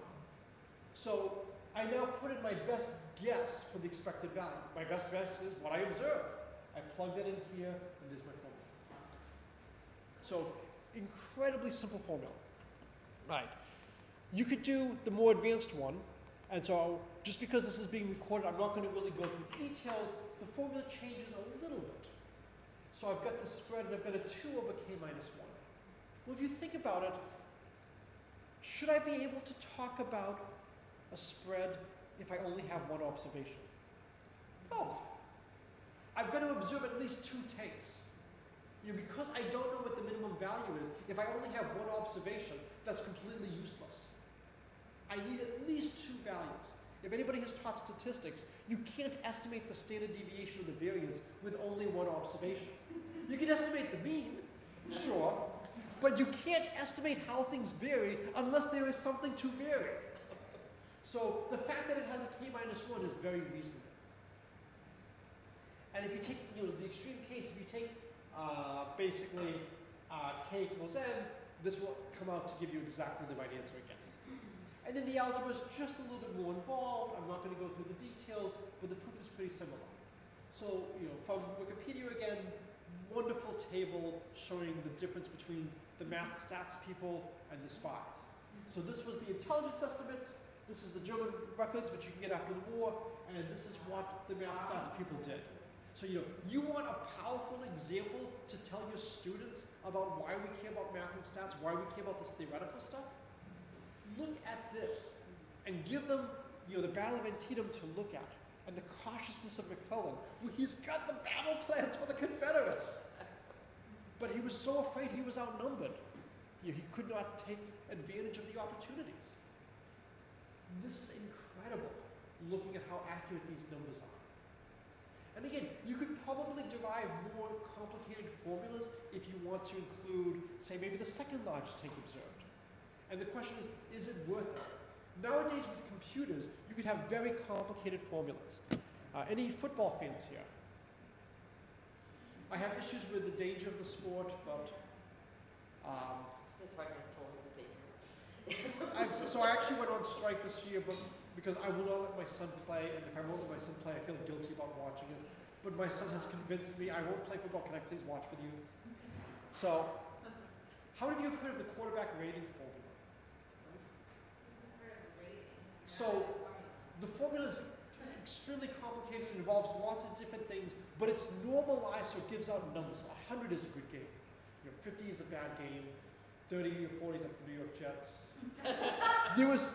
So I now put in my best guess for the expected value. My best guess is what I observe. I plug that in here, and there's my formula. So incredibly simple formula. Right. You could do the more advanced one, and so just because this is being recorded, I'm not going to really go through the details. The formula changes a little bit. So I've got the spread, and I've got a 2 over k minus 1. Well, if you think about it, should I be able to talk about a spread if I only have one observation? No. I've got to observe at least two takes. You know, because I don't know what the minimum value is, if I only have one observation, that's completely useless. I need at least two values. If anybody has taught statistics, you can't estimate the standard deviation of the variance with only one observation. You can estimate the mean, sure, but you can't estimate how things vary unless there is something to vary. So the fact that it has a k minus 1 is very reasonable. And if you take you know, the extreme case, if you take uh, basically uh, k equals n, this will come out to give you exactly the right answer again. And then the algebra is just a little bit more involved. I'm not going to go through the details, but the proof is pretty similar. So, you know, from Wikipedia again, wonderful table showing the difference between the math stats people and the spies. So this was the intelligence estimate. This is the German records, which you can get after the war, and this is what the math stats people did. So you know, you want a powerful example to tell your students about why we care about math and stats, why we care about this theoretical stuff? Look at this and give them, you know, the Battle of Antietam to look at and the cautiousness of McClellan. Well, he's got the battle plans for the Confederates. But he was so afraid he was outnumbered. He could not take advantage of the opportunities. This is incredible looking at how accurate these numbers are. And again, you could probably derive more complicated formulas if you want to include, say, maybe the second largest take observed. And the question is, is it worth it? Nowadays with computers, you could have very complicated formulas. Uh, any football fans here? I have issues with the danger of the sport, but um, I told him the I, so I actually went on strike this year, but because I will not let my son play, and if I won't let my son play, I feel guilty about watching it. But my son has convinced me I won't play football. Can I please watch with you? So, how many of you have heard of the quarterback rating formula? So, the formula is extremely complicated. It involves lots of different things, but it's normalized so it gives out numbers. 100 is a good game. You know, 50 is a bad game. 30 or 40 is like the New York Jets. [LAUGHS] there was,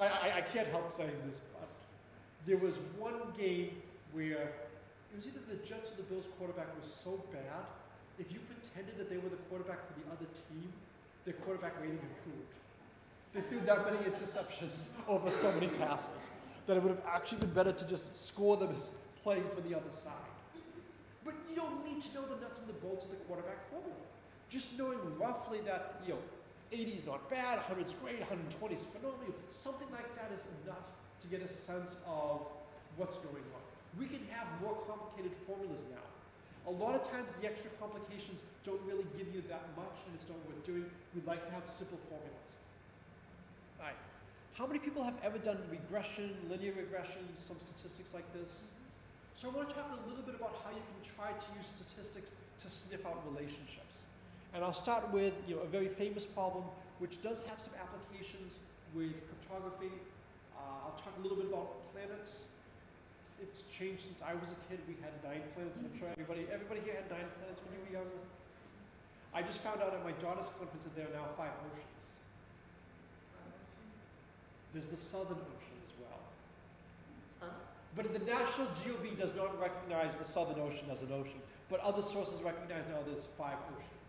I, I, I can't help saying this, but there was one game where it was either the Jets or the Bills quarterback was so bad, if you pretended that they were the quarterback for the other team, their quarterback rating improved. They threw that many interceptions over so many passes that it would have actually been better to just score them as playing for the other side. But you don't need to know the nuts and the bolts of the quarterback formula. Just knowing roughly that, you know, 80 is not bad, 100 is great, 120 is phenomenal, something like that is enough to get a sense of what's going on. We can have more complicated formulas now. A lot of times the extra complications don't really give you that much and it's not worth doing. We'd like to have simple formulas. All right. How many people have ever done regression, linear regression, some statistics like this? So I want to talk a little bit about how you can try to use statistics to sniff out relationships. And I'll start with you know, a very famous problem, which does have some applications with cryptography. Uh, I'll talk a little bit about planets. It's changed since I was a kid. We had nine planets, I'm sure everybody, everybody here had nine planets when you were younger. I just found out at my daughter's conference that there are now five oceans. There's the Southern Ocean as well. Huh? But the National GeoB does not recognize the Southern Ocean as an ocean, but other sources recognize now there's five oceans.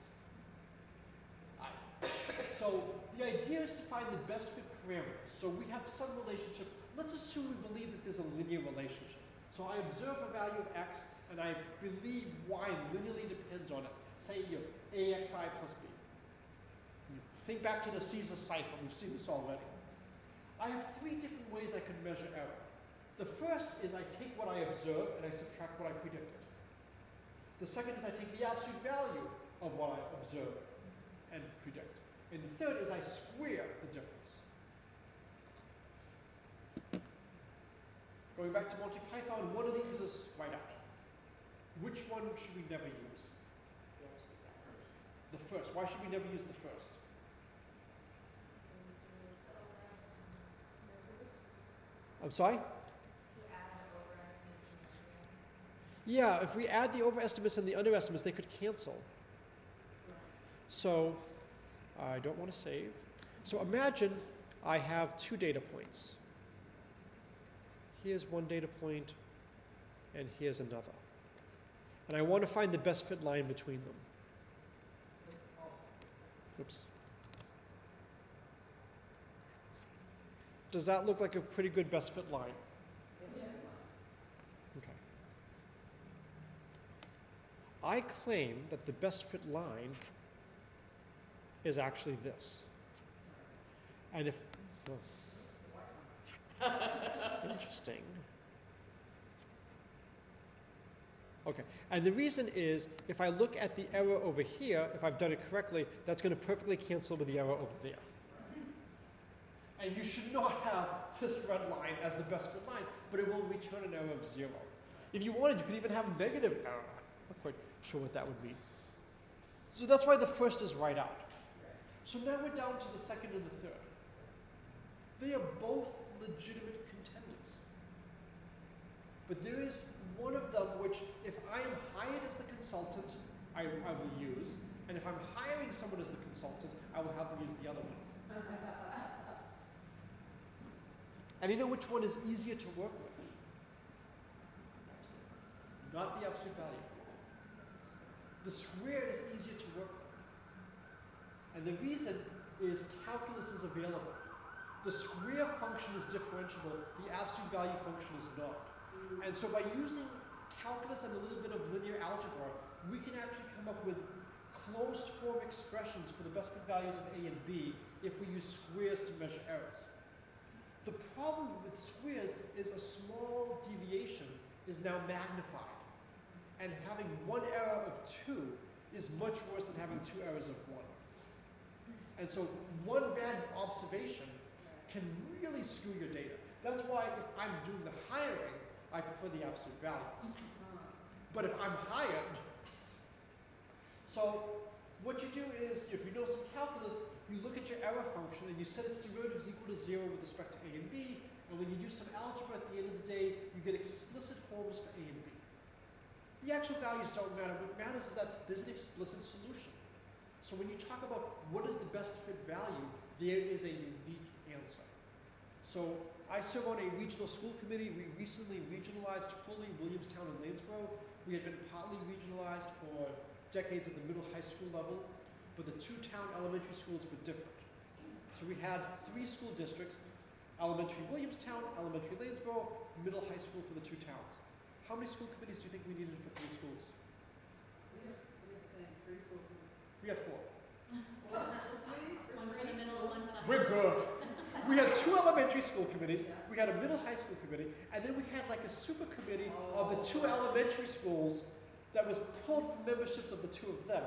So the idea is to find the best fit parameters. So we have some relationship. Let's assume we believe that there's a linear relationship. So I observe a value of x, and I believe y linearly depends on it. Say you know, axi plus b. Think back to the Caesar cipher. We've seen this already. I have three different ways I can measure error. The first is I take what I observe and I subtract what I predicted. The second is I take the absolute value of what I observe and predict. And the third is I square the difference. Going back to Monty Python, one of these is right out. Which one should we never use? The first. Why should we never use the first? I'm sorry? Yeah, if we add the overestimates and the underestimates, they could cancel. So I don't want to save. So imagine I have two data points. Here's one data point, and here's another. And I want to find the best fit line between them. Oops. Does that look like a pretty good best fit line? Okay. I claim that the best fit line is actually this. And if, interesting. Okay, and the reason is if I look at the error over here, if I've done it correctly, that's going to perfectly cancel with the error over there. And you should not have this red line as the best fit line, but it will return an error of zero. If you wanted, you could even have negative error. I'm not quite sure what that would mean. So that's why the first is right out. So now we're down to the second and the third. They are both legitimate contenders. But there is one of them which, if I am hired as the consultant, I, I will use, and if I'm hiring someone as the consultant, I will have them use the other one. And you know which one is easier to work with? Not the absolute value. The square is easier to work with. And the reason is calculus is available. The square function is differentiable, the absolute value function is not. And so by using calculus and a little bit of linear algebra, we can actually come up with closed form expressions for the best fit values of A and B if we use squares to measure errors. The problem with squares is a small deviation is now magnified. And having one error of two is much worse than having two errors of one. And so one bad observation can really screw your data. That's why if I'm doing the hiring, I prefer the absolute values. But if I'm hired, so what you do is, if you know some calculus, you look at your error function and you set its derivatives equal to zero with respect to A and B, and when you do some algebra at the end of the day, you get explicit formulas for A and B. The actual values don't matter. What matters is that there's an explicit solution. So when you talk about what is the best fit value, there is a unique answer. So I serve on a regional school committee. We recently regionalized fully Williamstown and Lanesborough. We had been partly regionalized for decades at the middle high school level, but the two town elementary schools were different. So we had three school districts, elementary Williamstown, elementary Lanesborough, middle high school for the two towns. How many school committees do you think we needed for three schools? We have, we have the same three school committees. We had four. Four school committees for One for three the middle, schools? One had four. We're good. We had two elementary school committees, we had a middle high school committee, and then we had like a super committee of the two elementary schools that was pulled from memberships of the two of them.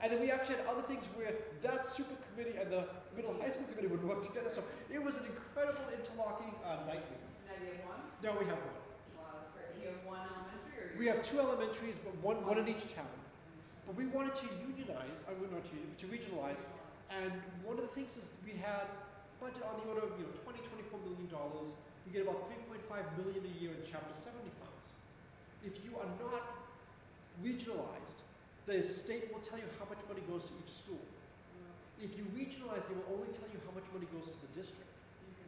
And then we actually had other things where that super committee and the middle high school committee would work together. So it was an incredible interlocking uh, nightmare. So now you have one? Now we have one. Wow, that's great. You have one elementary or? you- We have two elementaries, but one, one in each town. But we wanted to unionize, I would not to, to regionalize, and one of the things is we had budget on the order of you know 20, 24 million dollars. We get about 3.5 million a year in Chapter 70 funds. If you are not regionalized, the state will tell you how much money goes to each school. If you regionalize, they will only tell you how much money goes to the district.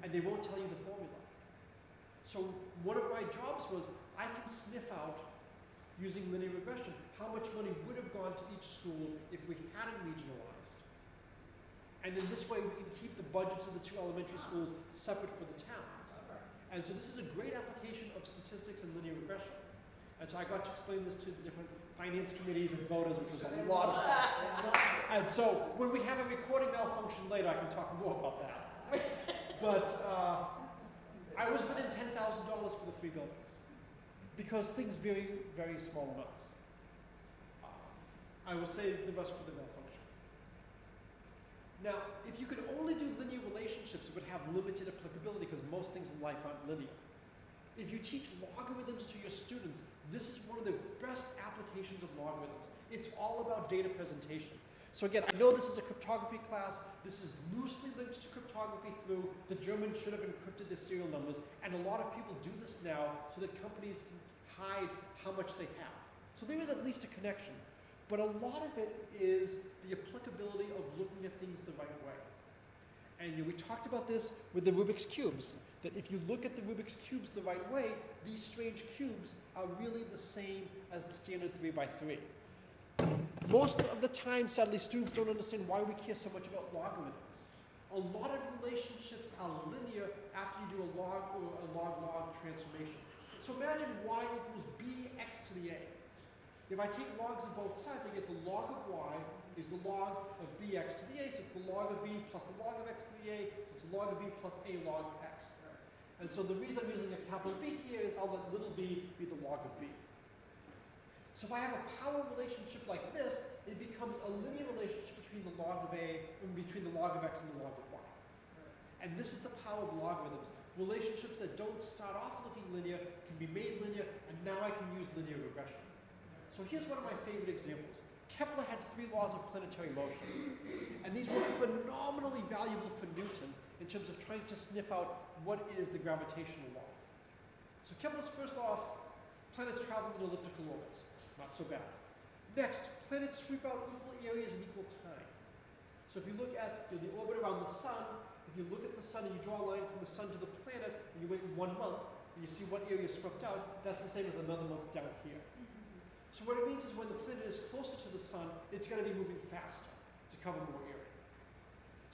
and they won't tell you the formula. So one of my jobs was I can sniff out using linear regression how much money would have gone to each school if we hadn't regionalized. And then this way we can keep the budgets of the two elementary schools separate for the towns. And so this is a great application of statistics and linear regression. And so I got to explain this to the different finance committees and voters, which was a lot of fun. And so when we have a recording malfunction later, I can talk more about that. But uh, I was within ten thousand dollars for the three buildings because things vary very small amounts. I will save the rest for the malfunction. Now, if you could only do linear relationships, it would have limited applicability because most things in life aren't linear. If you teach logarithms to your students, this is one of the best applications of logarithms. It's all about data presentation. So again, I know this is a cryptography class. This is loosely linked to cryptography through the Germans should have encrypted the serial numbers, and a lot of people do this now so that companies can hide how much they have. So there is at least a connection. But a lot of it is the applicability of looking at things the right way. And we talked about this with the Rubik's Cubes, that if you look at the Rubik's Cubes the right way, these strange cubes are really the same as the standard 3 by 3 Most of the time, sadly, students don't understand why we care so much about logarithms. A lot of relationships are linear after you do a log or a log-log transformation. So imagine y equals bx to the a. If I take logs of both sides, I get the log of y is the log of bx to the a, so it's the log of b plus the log of x to the a, it's the log of b plus a log of x. And so the reason I'm using a capital B here is I'll let little b be the log of b. So if I have a power relationship like this, it becomes a linear relationship between the log of a, between the log of x and the log of y. And this is the power of logarithms. Relationships that don't start off looking linear can be made linear, and now I can use linear regression. So here's one of my favorite examples. Kepler had three laws of planetary motion, and these were phenomenally valuable for Newton in terms of trying to sniff out what is the gravitational law. So Kepler's first law, planets travel in elliptical orbits. Not so bad. Next, planets sweep out equal areas in equal time. So if you look at the orbit around the sun, if you look at the sun and you draw a line from the sun to the planet, and you wait one month, and you see what area swept out, that's the same as another month down here. Mm-hmm. So what it means is when the planet is closer to the sun, it's going to be moving faster to cover more area.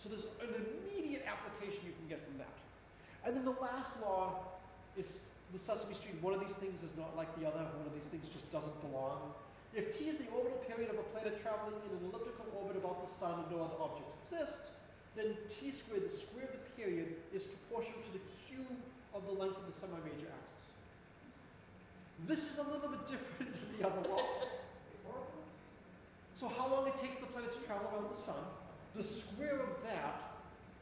So there's an immediate application you can get from that. And then the last law, it's the Sesame Street, one of these things is not like the other, one of these things just doesn't belong. If t is the orbital period of a planet traveling in an elliptical orbit about the sun and no other objects exist, then t squared, the square of the period, is proportional to the cube of the length of the semi-major axis. This is a little bit different than the other laws. So how long it takes the planet to travel around the sun, the square of that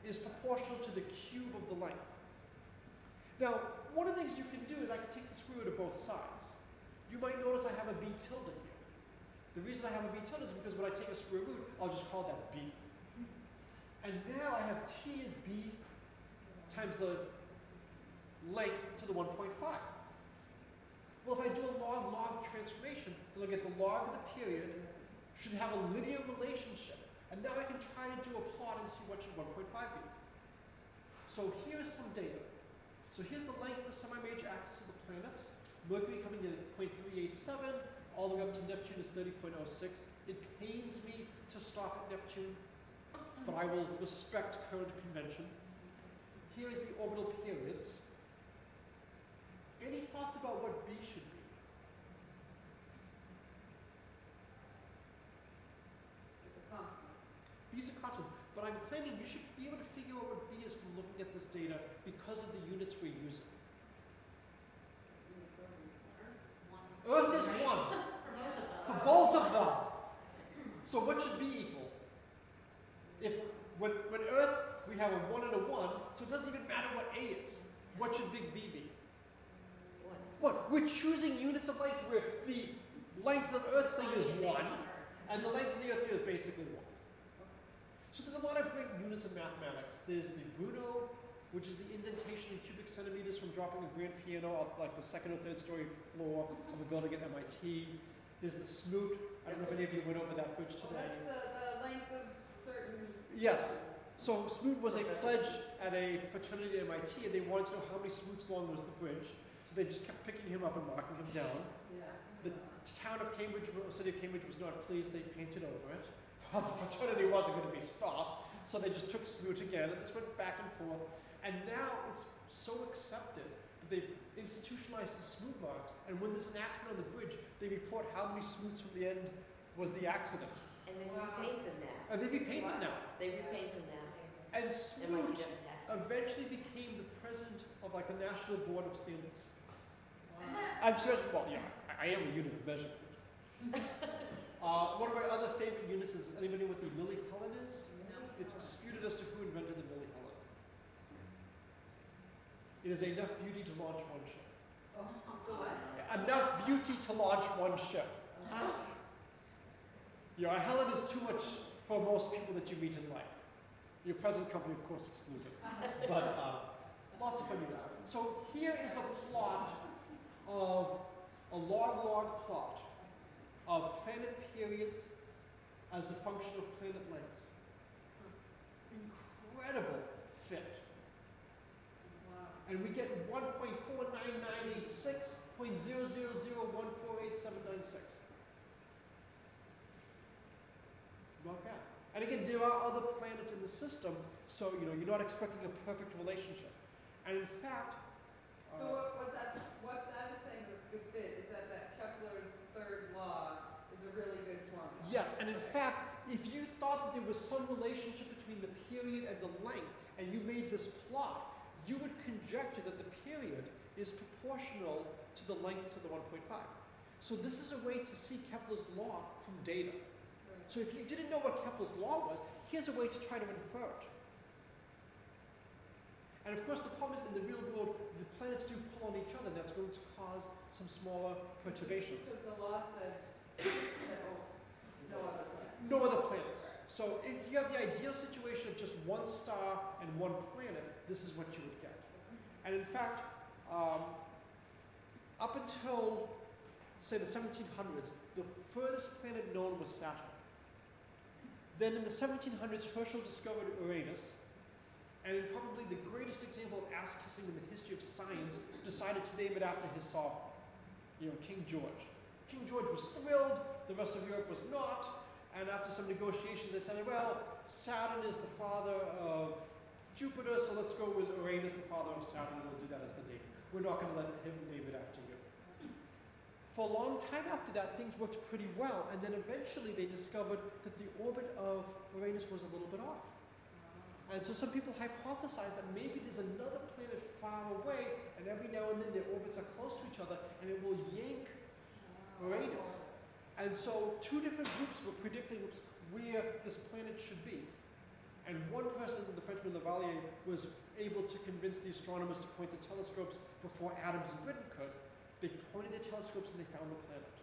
is proportional to the cube of the length. Now, one of the things you can do is I can take the square root of both sides. You might notice I have a b tilde here. The reason I have a b tilde is because when I take a square root, I'll just call that b. And now I have t is b times the length to the 1.5. Well, if I do a log-log transformation, then I'll get the log of the period should have a linear relationship. And now I can try to do a plot and see what should 1.5 be. So here's some data. So here's the length of the semi-major axis of the planets. Mercury coming in at 0.387, all the way up to Neptune is 30.06. It pains me to stop at Neptune, but I will respect current convention. Here is the orbital periods. Any thoughts about what B should be? It's a constant. B is a constant, but I'm claiming you should be able to figure out what B is from looking at this data because of the units we're using. Earth is one. is right? one For both of them. So what should B equal? If when, when Earth we have a one and a one, so it doesn't even matter what A is. What should big B be? What? We're choosing units of length where the length of Earth's thing is one, and the length of the Earth is basically one. So there's a lot of great units in mathematics. There's the Bruno, which is the indentation in cubic centimeters from dropping a grand piano off like the second or third story floor of a building at MIT. There's the Smoot. I don't know if any of you went over that bridge today. that's the, the length of certain. Yes. So Smoot was a pledge at a fraternity at MIT, and they wanted to know how many Smoots long was the bridge. So they just kept picking him up and marking him down. Yeah. The town of Cambridge, city of Cambridge was not pleased, they painted over it. [LAUGHS] Well, the fraternity wasn't going to be so they just took Smoot again, and this went back and forth. And now it's so accepted that they've institutionalized the Smoot marks, and when there's an accident on the bridge, they report how many Smoots from the end was the accident. And then Wow. you paint them now. And they repaint it now. They repaint them now. And Smoot eventually became the president of like the National Board of Standards. Wow. I'm sure, well, yeah, I, I am a unit of measurement. [LAUGHS] uh, one of my other favorite units is anybody know what the Milli Helen is? It's disputed as to who invented the Milli Helen. It is enough beauty to launch one ship. Oh. Enough beauty to launch one ship. You know, a Helen is too much for most people that you meet in life. Your present company, of course, excluded. But uh, lots of fun units. So here is a plot of a log-log plot of planet periods as a function of planet lengths. Incredible fit. And we get 1.49986.000148796. Not bad. And again, there are other planets in the system, so you know you're not expecting a perfect relationship. And in fact, So uh, what, what that's, what that is saying that's a good fit is that that Kepler's third law is a really good formula. yes, and in fact, if you thought that there was some relationship between the period and the length, and you made this plot, you would conjecture that the period is proportional to the length to the 1.5. So this is a way to see Kepler's law from data. So if you didn't know what Kepler's law was, here's a way to try to infer it. And of course, the problem is in the real world, the planets do pull on each other, and that's going to cause some smaller perturbations. Because the law said, no other plan. No other planets. So if you have the ideal situation of just one star and one planet, this is what you would get. And in fact, um, up until, say, the 1700s, the furthest planet known was Saturn. Then in the 1700s, Herschel discovered Uranus, and in probably the greatest example of ass kissing in the history of science, decided to name it after his sovereign, you know, King George. King George was thrilled, the rest of Europe was not, and after some negotiation, they said, well, Saturn is the father of Jupiter, so let's go with Uranus, the father of Saturn, and we'll do that as the name. We're not going to let him name it after you. For a long time after that, things worked pretty well, and then eventually they discovered that the orbit of Uranus was a little bit off. And so some people hypothesize that maybe there's another planet far away, and every now and then their orbits are close to each other, and it will yank Uranus. And so two different groups were predicting where this planet should be. And one person, the Frenchman Leverrier, was able to convince the astronomers to point the telescopes before Adams and Britain could. They pointed the telescopes and they found the planet.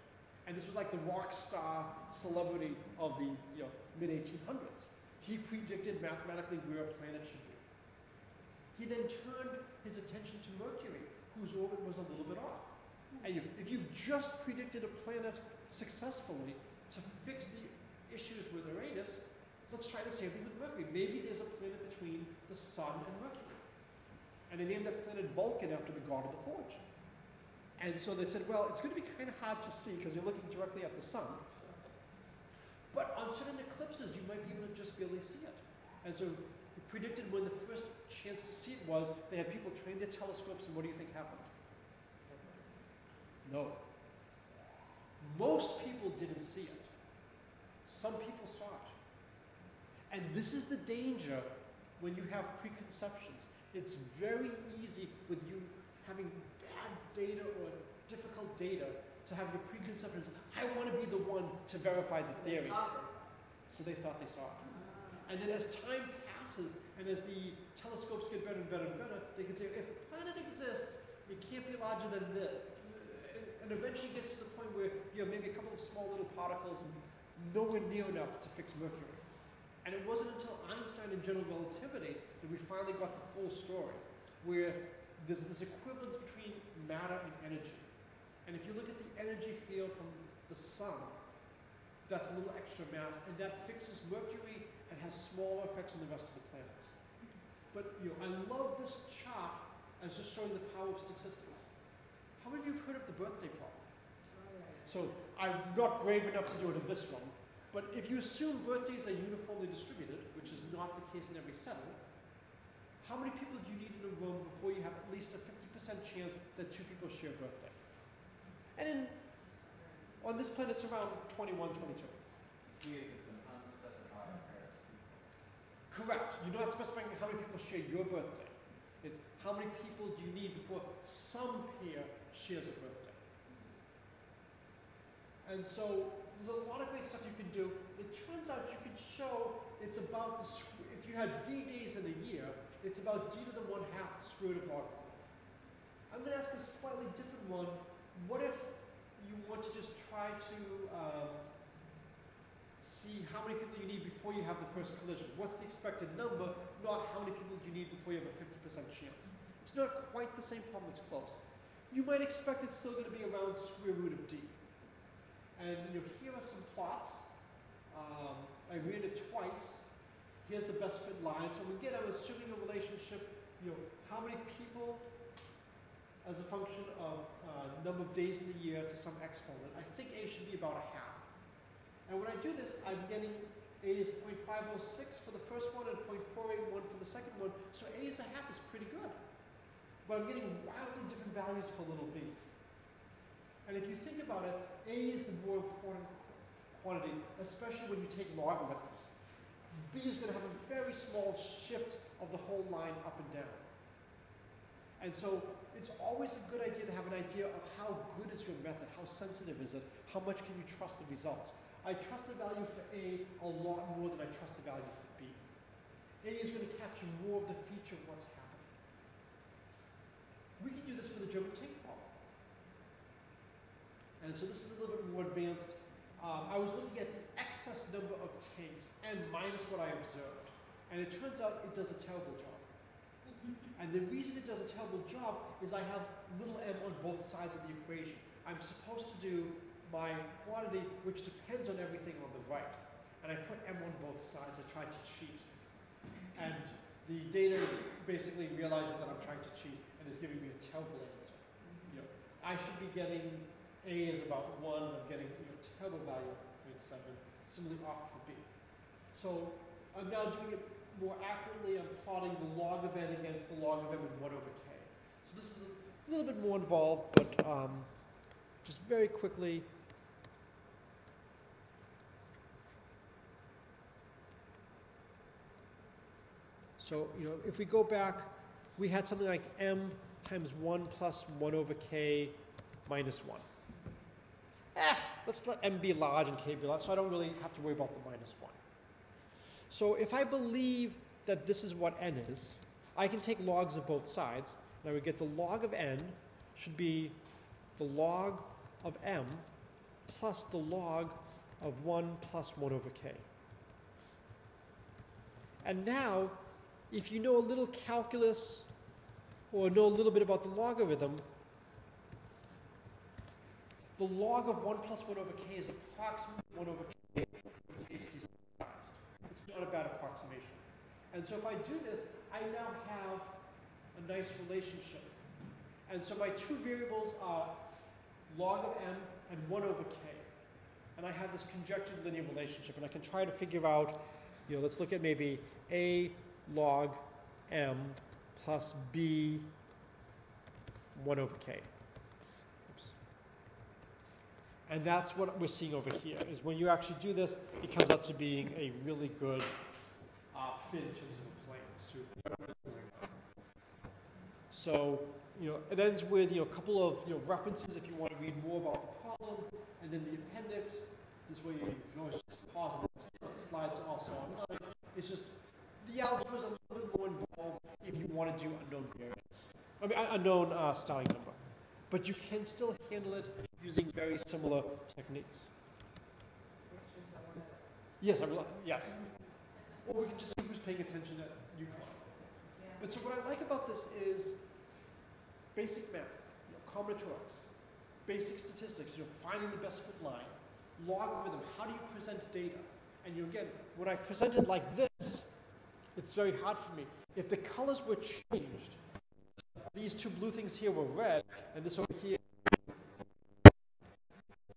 And this was like the rock star celebrity of the you know, mid 1800s. He predicted mathematically where a planet should be. He then turned his attention to Mercury, whose orbit was a little bit off. And if you've just predicted a planet successfully to fix the issues with Uranus, let's try the same thing with Mercury. Maybe there's a planet between the Sun and Mercury. And they named that planet Vulcan after the god of the forge. And so they said, well, it's going to be kind of hard to see because you're looking directly at the sun. But on certain eclipses, you might be able to just barely see it. And so they predicted when the first chance to see it was, they had people train their telescopes, and what do you think happened? No. Most people didn't see it. Some people saw it. And this is the danger when you have preconceptions. It's very easy with you having bad data or difficult data to have your preconceptions. I want to be the one to verify the theory. So they thought they saw it. And then as time passes and as the telescopes get better and better and better, they can say, if a planet exists, it can't be larger than this. And eventually gets to the point where you have maybe a couple of small little particles and nowhere near enough to fix Mercury. And it wasn't until Einstein and general relativity that we finally got the full story, where there's this equivalence between matter and energy. And if you look at the energy field from the sun, that's a little extra mass, and that fixes Mercury and has smaller effects on the rest of the planets. But you know, I love this chart as just showing the power of statistics. How many of you have heard of the birthday problem? So I'm not brave enough to do it in this one, but if you assume birthdays are uniformly distributed, which is not the case in every setting, how many people do you need in a room before you have at least a 50% chance that two people share a birthday? And in, on this planet, it's around 21, 22. If it's an unspecified pair of people. Correct. You're not specifying how many people share your birthday. It's how many people do you need before some pair shares a birthday. And so there's a lot of great stuff you can do. It turns out you can show it's about the, if you had d days in a year, it's about d to the 1 half square root of log 4. I'm going to ask a slightly different one. What if you want to just try to um, see how many people you need before you have the first collision? What's the expected number, not how many people you need before you have a 50% chance? It's not quite the same problem, it's close. You might expect it's still going to be around square root of d. And you know, here are some plots. Um, I ran it twice. Here's the best fit line. So again, I'm assuming a relationship, you know, how many people as a function of uh, number of days in the year to some exponent. I think A should be about a half. And when I do this, I'm getting A is 0.506 for the first one and 0.481 for the second one. So A is a half is pretty good. But I'm getting wildly different values for little b. And if you think about it, A is the more important quantity, especially when you take logarithms. B is going to have a very small shift of the whole line up and down. And so it's always a good idea to have an idea of how good is your method, how sensitive is it, how much can you trust the results. I trust the value for A a lot more than I trust the value for B. A is going to capture more of the feature of what's happening. We can do this for the German tank problem. And so this is a little bit more advanced. Um, I was looking at the excess number of tanks and minus what I observed. And it turns out it does a terrible job. [LAUGHS] And the reason it does a terrible job is I have little m on both sides of the equation. I'm supposed to do my quantity, which depends on everything on the right. And I put m on both sides. I tried to cheat. And the data basically realizes that I'm trying to cheat is giving me a terrible answer. You know, I should be getting a is about 1, I'm getting you know, terrible value of 0.7, similarly off for B. So I'm now doing it more accurately, I'm plotting the log of n against the log of m and 1 over k. So this is a little bit more involved, but um, just very quickly, So, you know, if we go back, we had something like m times 1 plus 1 over k minus 1. Eh, let's let m be large and k be large, so I don't really have to worry about the minus 1. So if I believe that this is what n is, I can take logs of both sides, and I would get the log of n should be the log of m plus the log of 1 plus 1 over k. And now, if you know a little calculus or know a little bit about the logarithm, the log of 1 plus 1 over k is approximately 1 over k. It's not a bad approximation. And so if I do this, I now have a nice relationship. And so my two variables are log of m and 1 over k. And I have this conjectured linear relationship, and I can try to figure out, you know, let's look at maybe a log m plus b 1 over k. Oops. And that's what we're seeing over here, is when you actually do this, it comes out to being a really good uh, fit in terms of the. So, you know, it ends with, you know, a couple of, you know, references if you want to read more about the problem, and then the appendix. This way you can always just pause and the slides also online. It's just, the algebra bit more involved if you want to do unknown variance. I mean, unknown uh, Stirling number. But you can still handle it using very similar techniques. Yes, I will, yes. Or we can just see who's paying attention at UConn. But so what I like about this is basic math, you know, combinatorics, basic statistics, you know, finding the best fit line, logarithm, how do you present data? And you again, when I present it like this, it's very hard for me. If the colors were changed, these two blue things here were red, and this over here,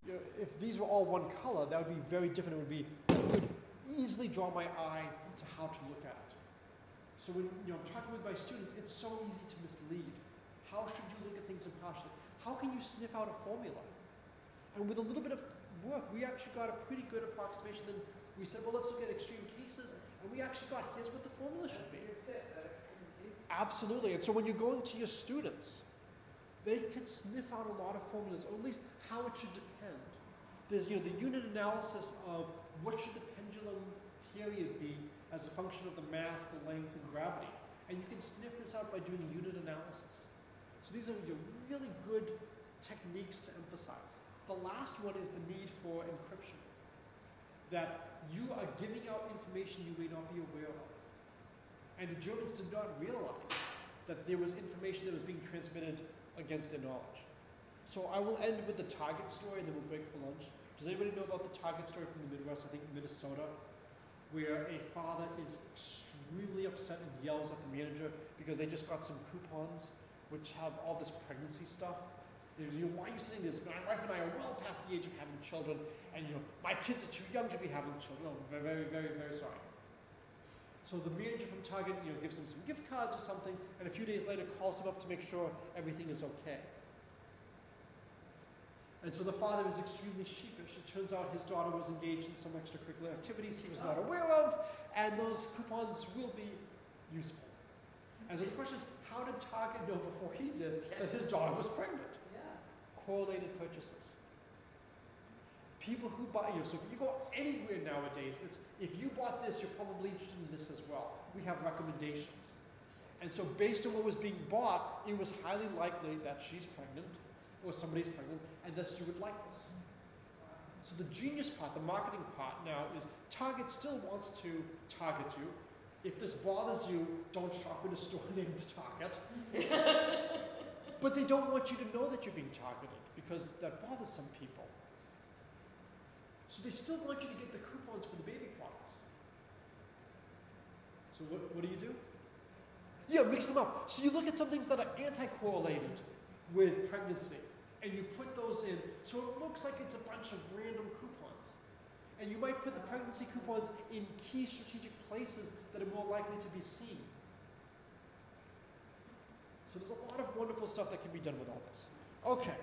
you know, if these were all one color, that would be very different. It would be, it would easily draw my eye to how to look at it. So when you know, I'm talking with my students, it's so easy to mislead. How should you look at things impartially? How can you sniff out a formula? And with a little bit of work, we actually got a pretty good approximation. Then we said, well, let's look at extreme cases, and we actually got here's what the formula should be. Your tip, that extreme case. Absolutely. And so when you're going to your students, they can sniff out a lot of formulas, or at least how it should depend. There's you know the unit analysis of what should the pendulum period be as a function of the mass, the length, and gravity. And you can sniff this out by doing unit analysis. So these are really good techniques to emphasize. The last one is the need for encryption. That you are giving out information you may not be aware of. And the Germans did not realize that there was information that was being transmitted against their knowledge. So I will end with the Target story and then we'll break for lunch. Does anybody know about the Target story from the Midwest, I think Minnesota, where a father is extremely upset and yells at the manager because they just got some coupons which have all this pregnancy stuff. And he goes, you know, why are you saying this? My wife and I are well past the age of having children, and you know, my kids are too young to be having children. Oh, very, very, very, very sorry. So the manager from Target, you know, gives him some gift cards or something, and a few days later calls him up to make sure everything is okay. And so the father is extremely sheepish. It turns out his daughter was engaged in some extracurricular activities he was not oh. aware of, and those coupons will be useful. And so the question is, how did Target know before he did that his daughter was pregnant? Correlated purchases. People who buy you, so if you go anywhere nowadays, it's if you bought this, you're probably interested in this as well. We have recommendations. And so based on what was being bought, it was highly likely that she's pregnant or somebody's pregnant and thus you would like this. So the genius part, the marketing part now is Target still wants to target you. If this bothers you, don't shop in a store [LAUGHS] named Target. [LAUGHS] but they don't want you to know that you're being targeted because that bothers some people. So they still want you to get the coupons for the baby products. So what, what do you do? Yeah, mix them up. So you look at some things that are anti-correlated with pregnancy, and you put those in, so it looks like it's a bunch of random coupons. And you might put the pregnancy coupons in key strategic places that are more likely to be seen. So there's a lot of wonderful stuff that can be done with all this. Okay.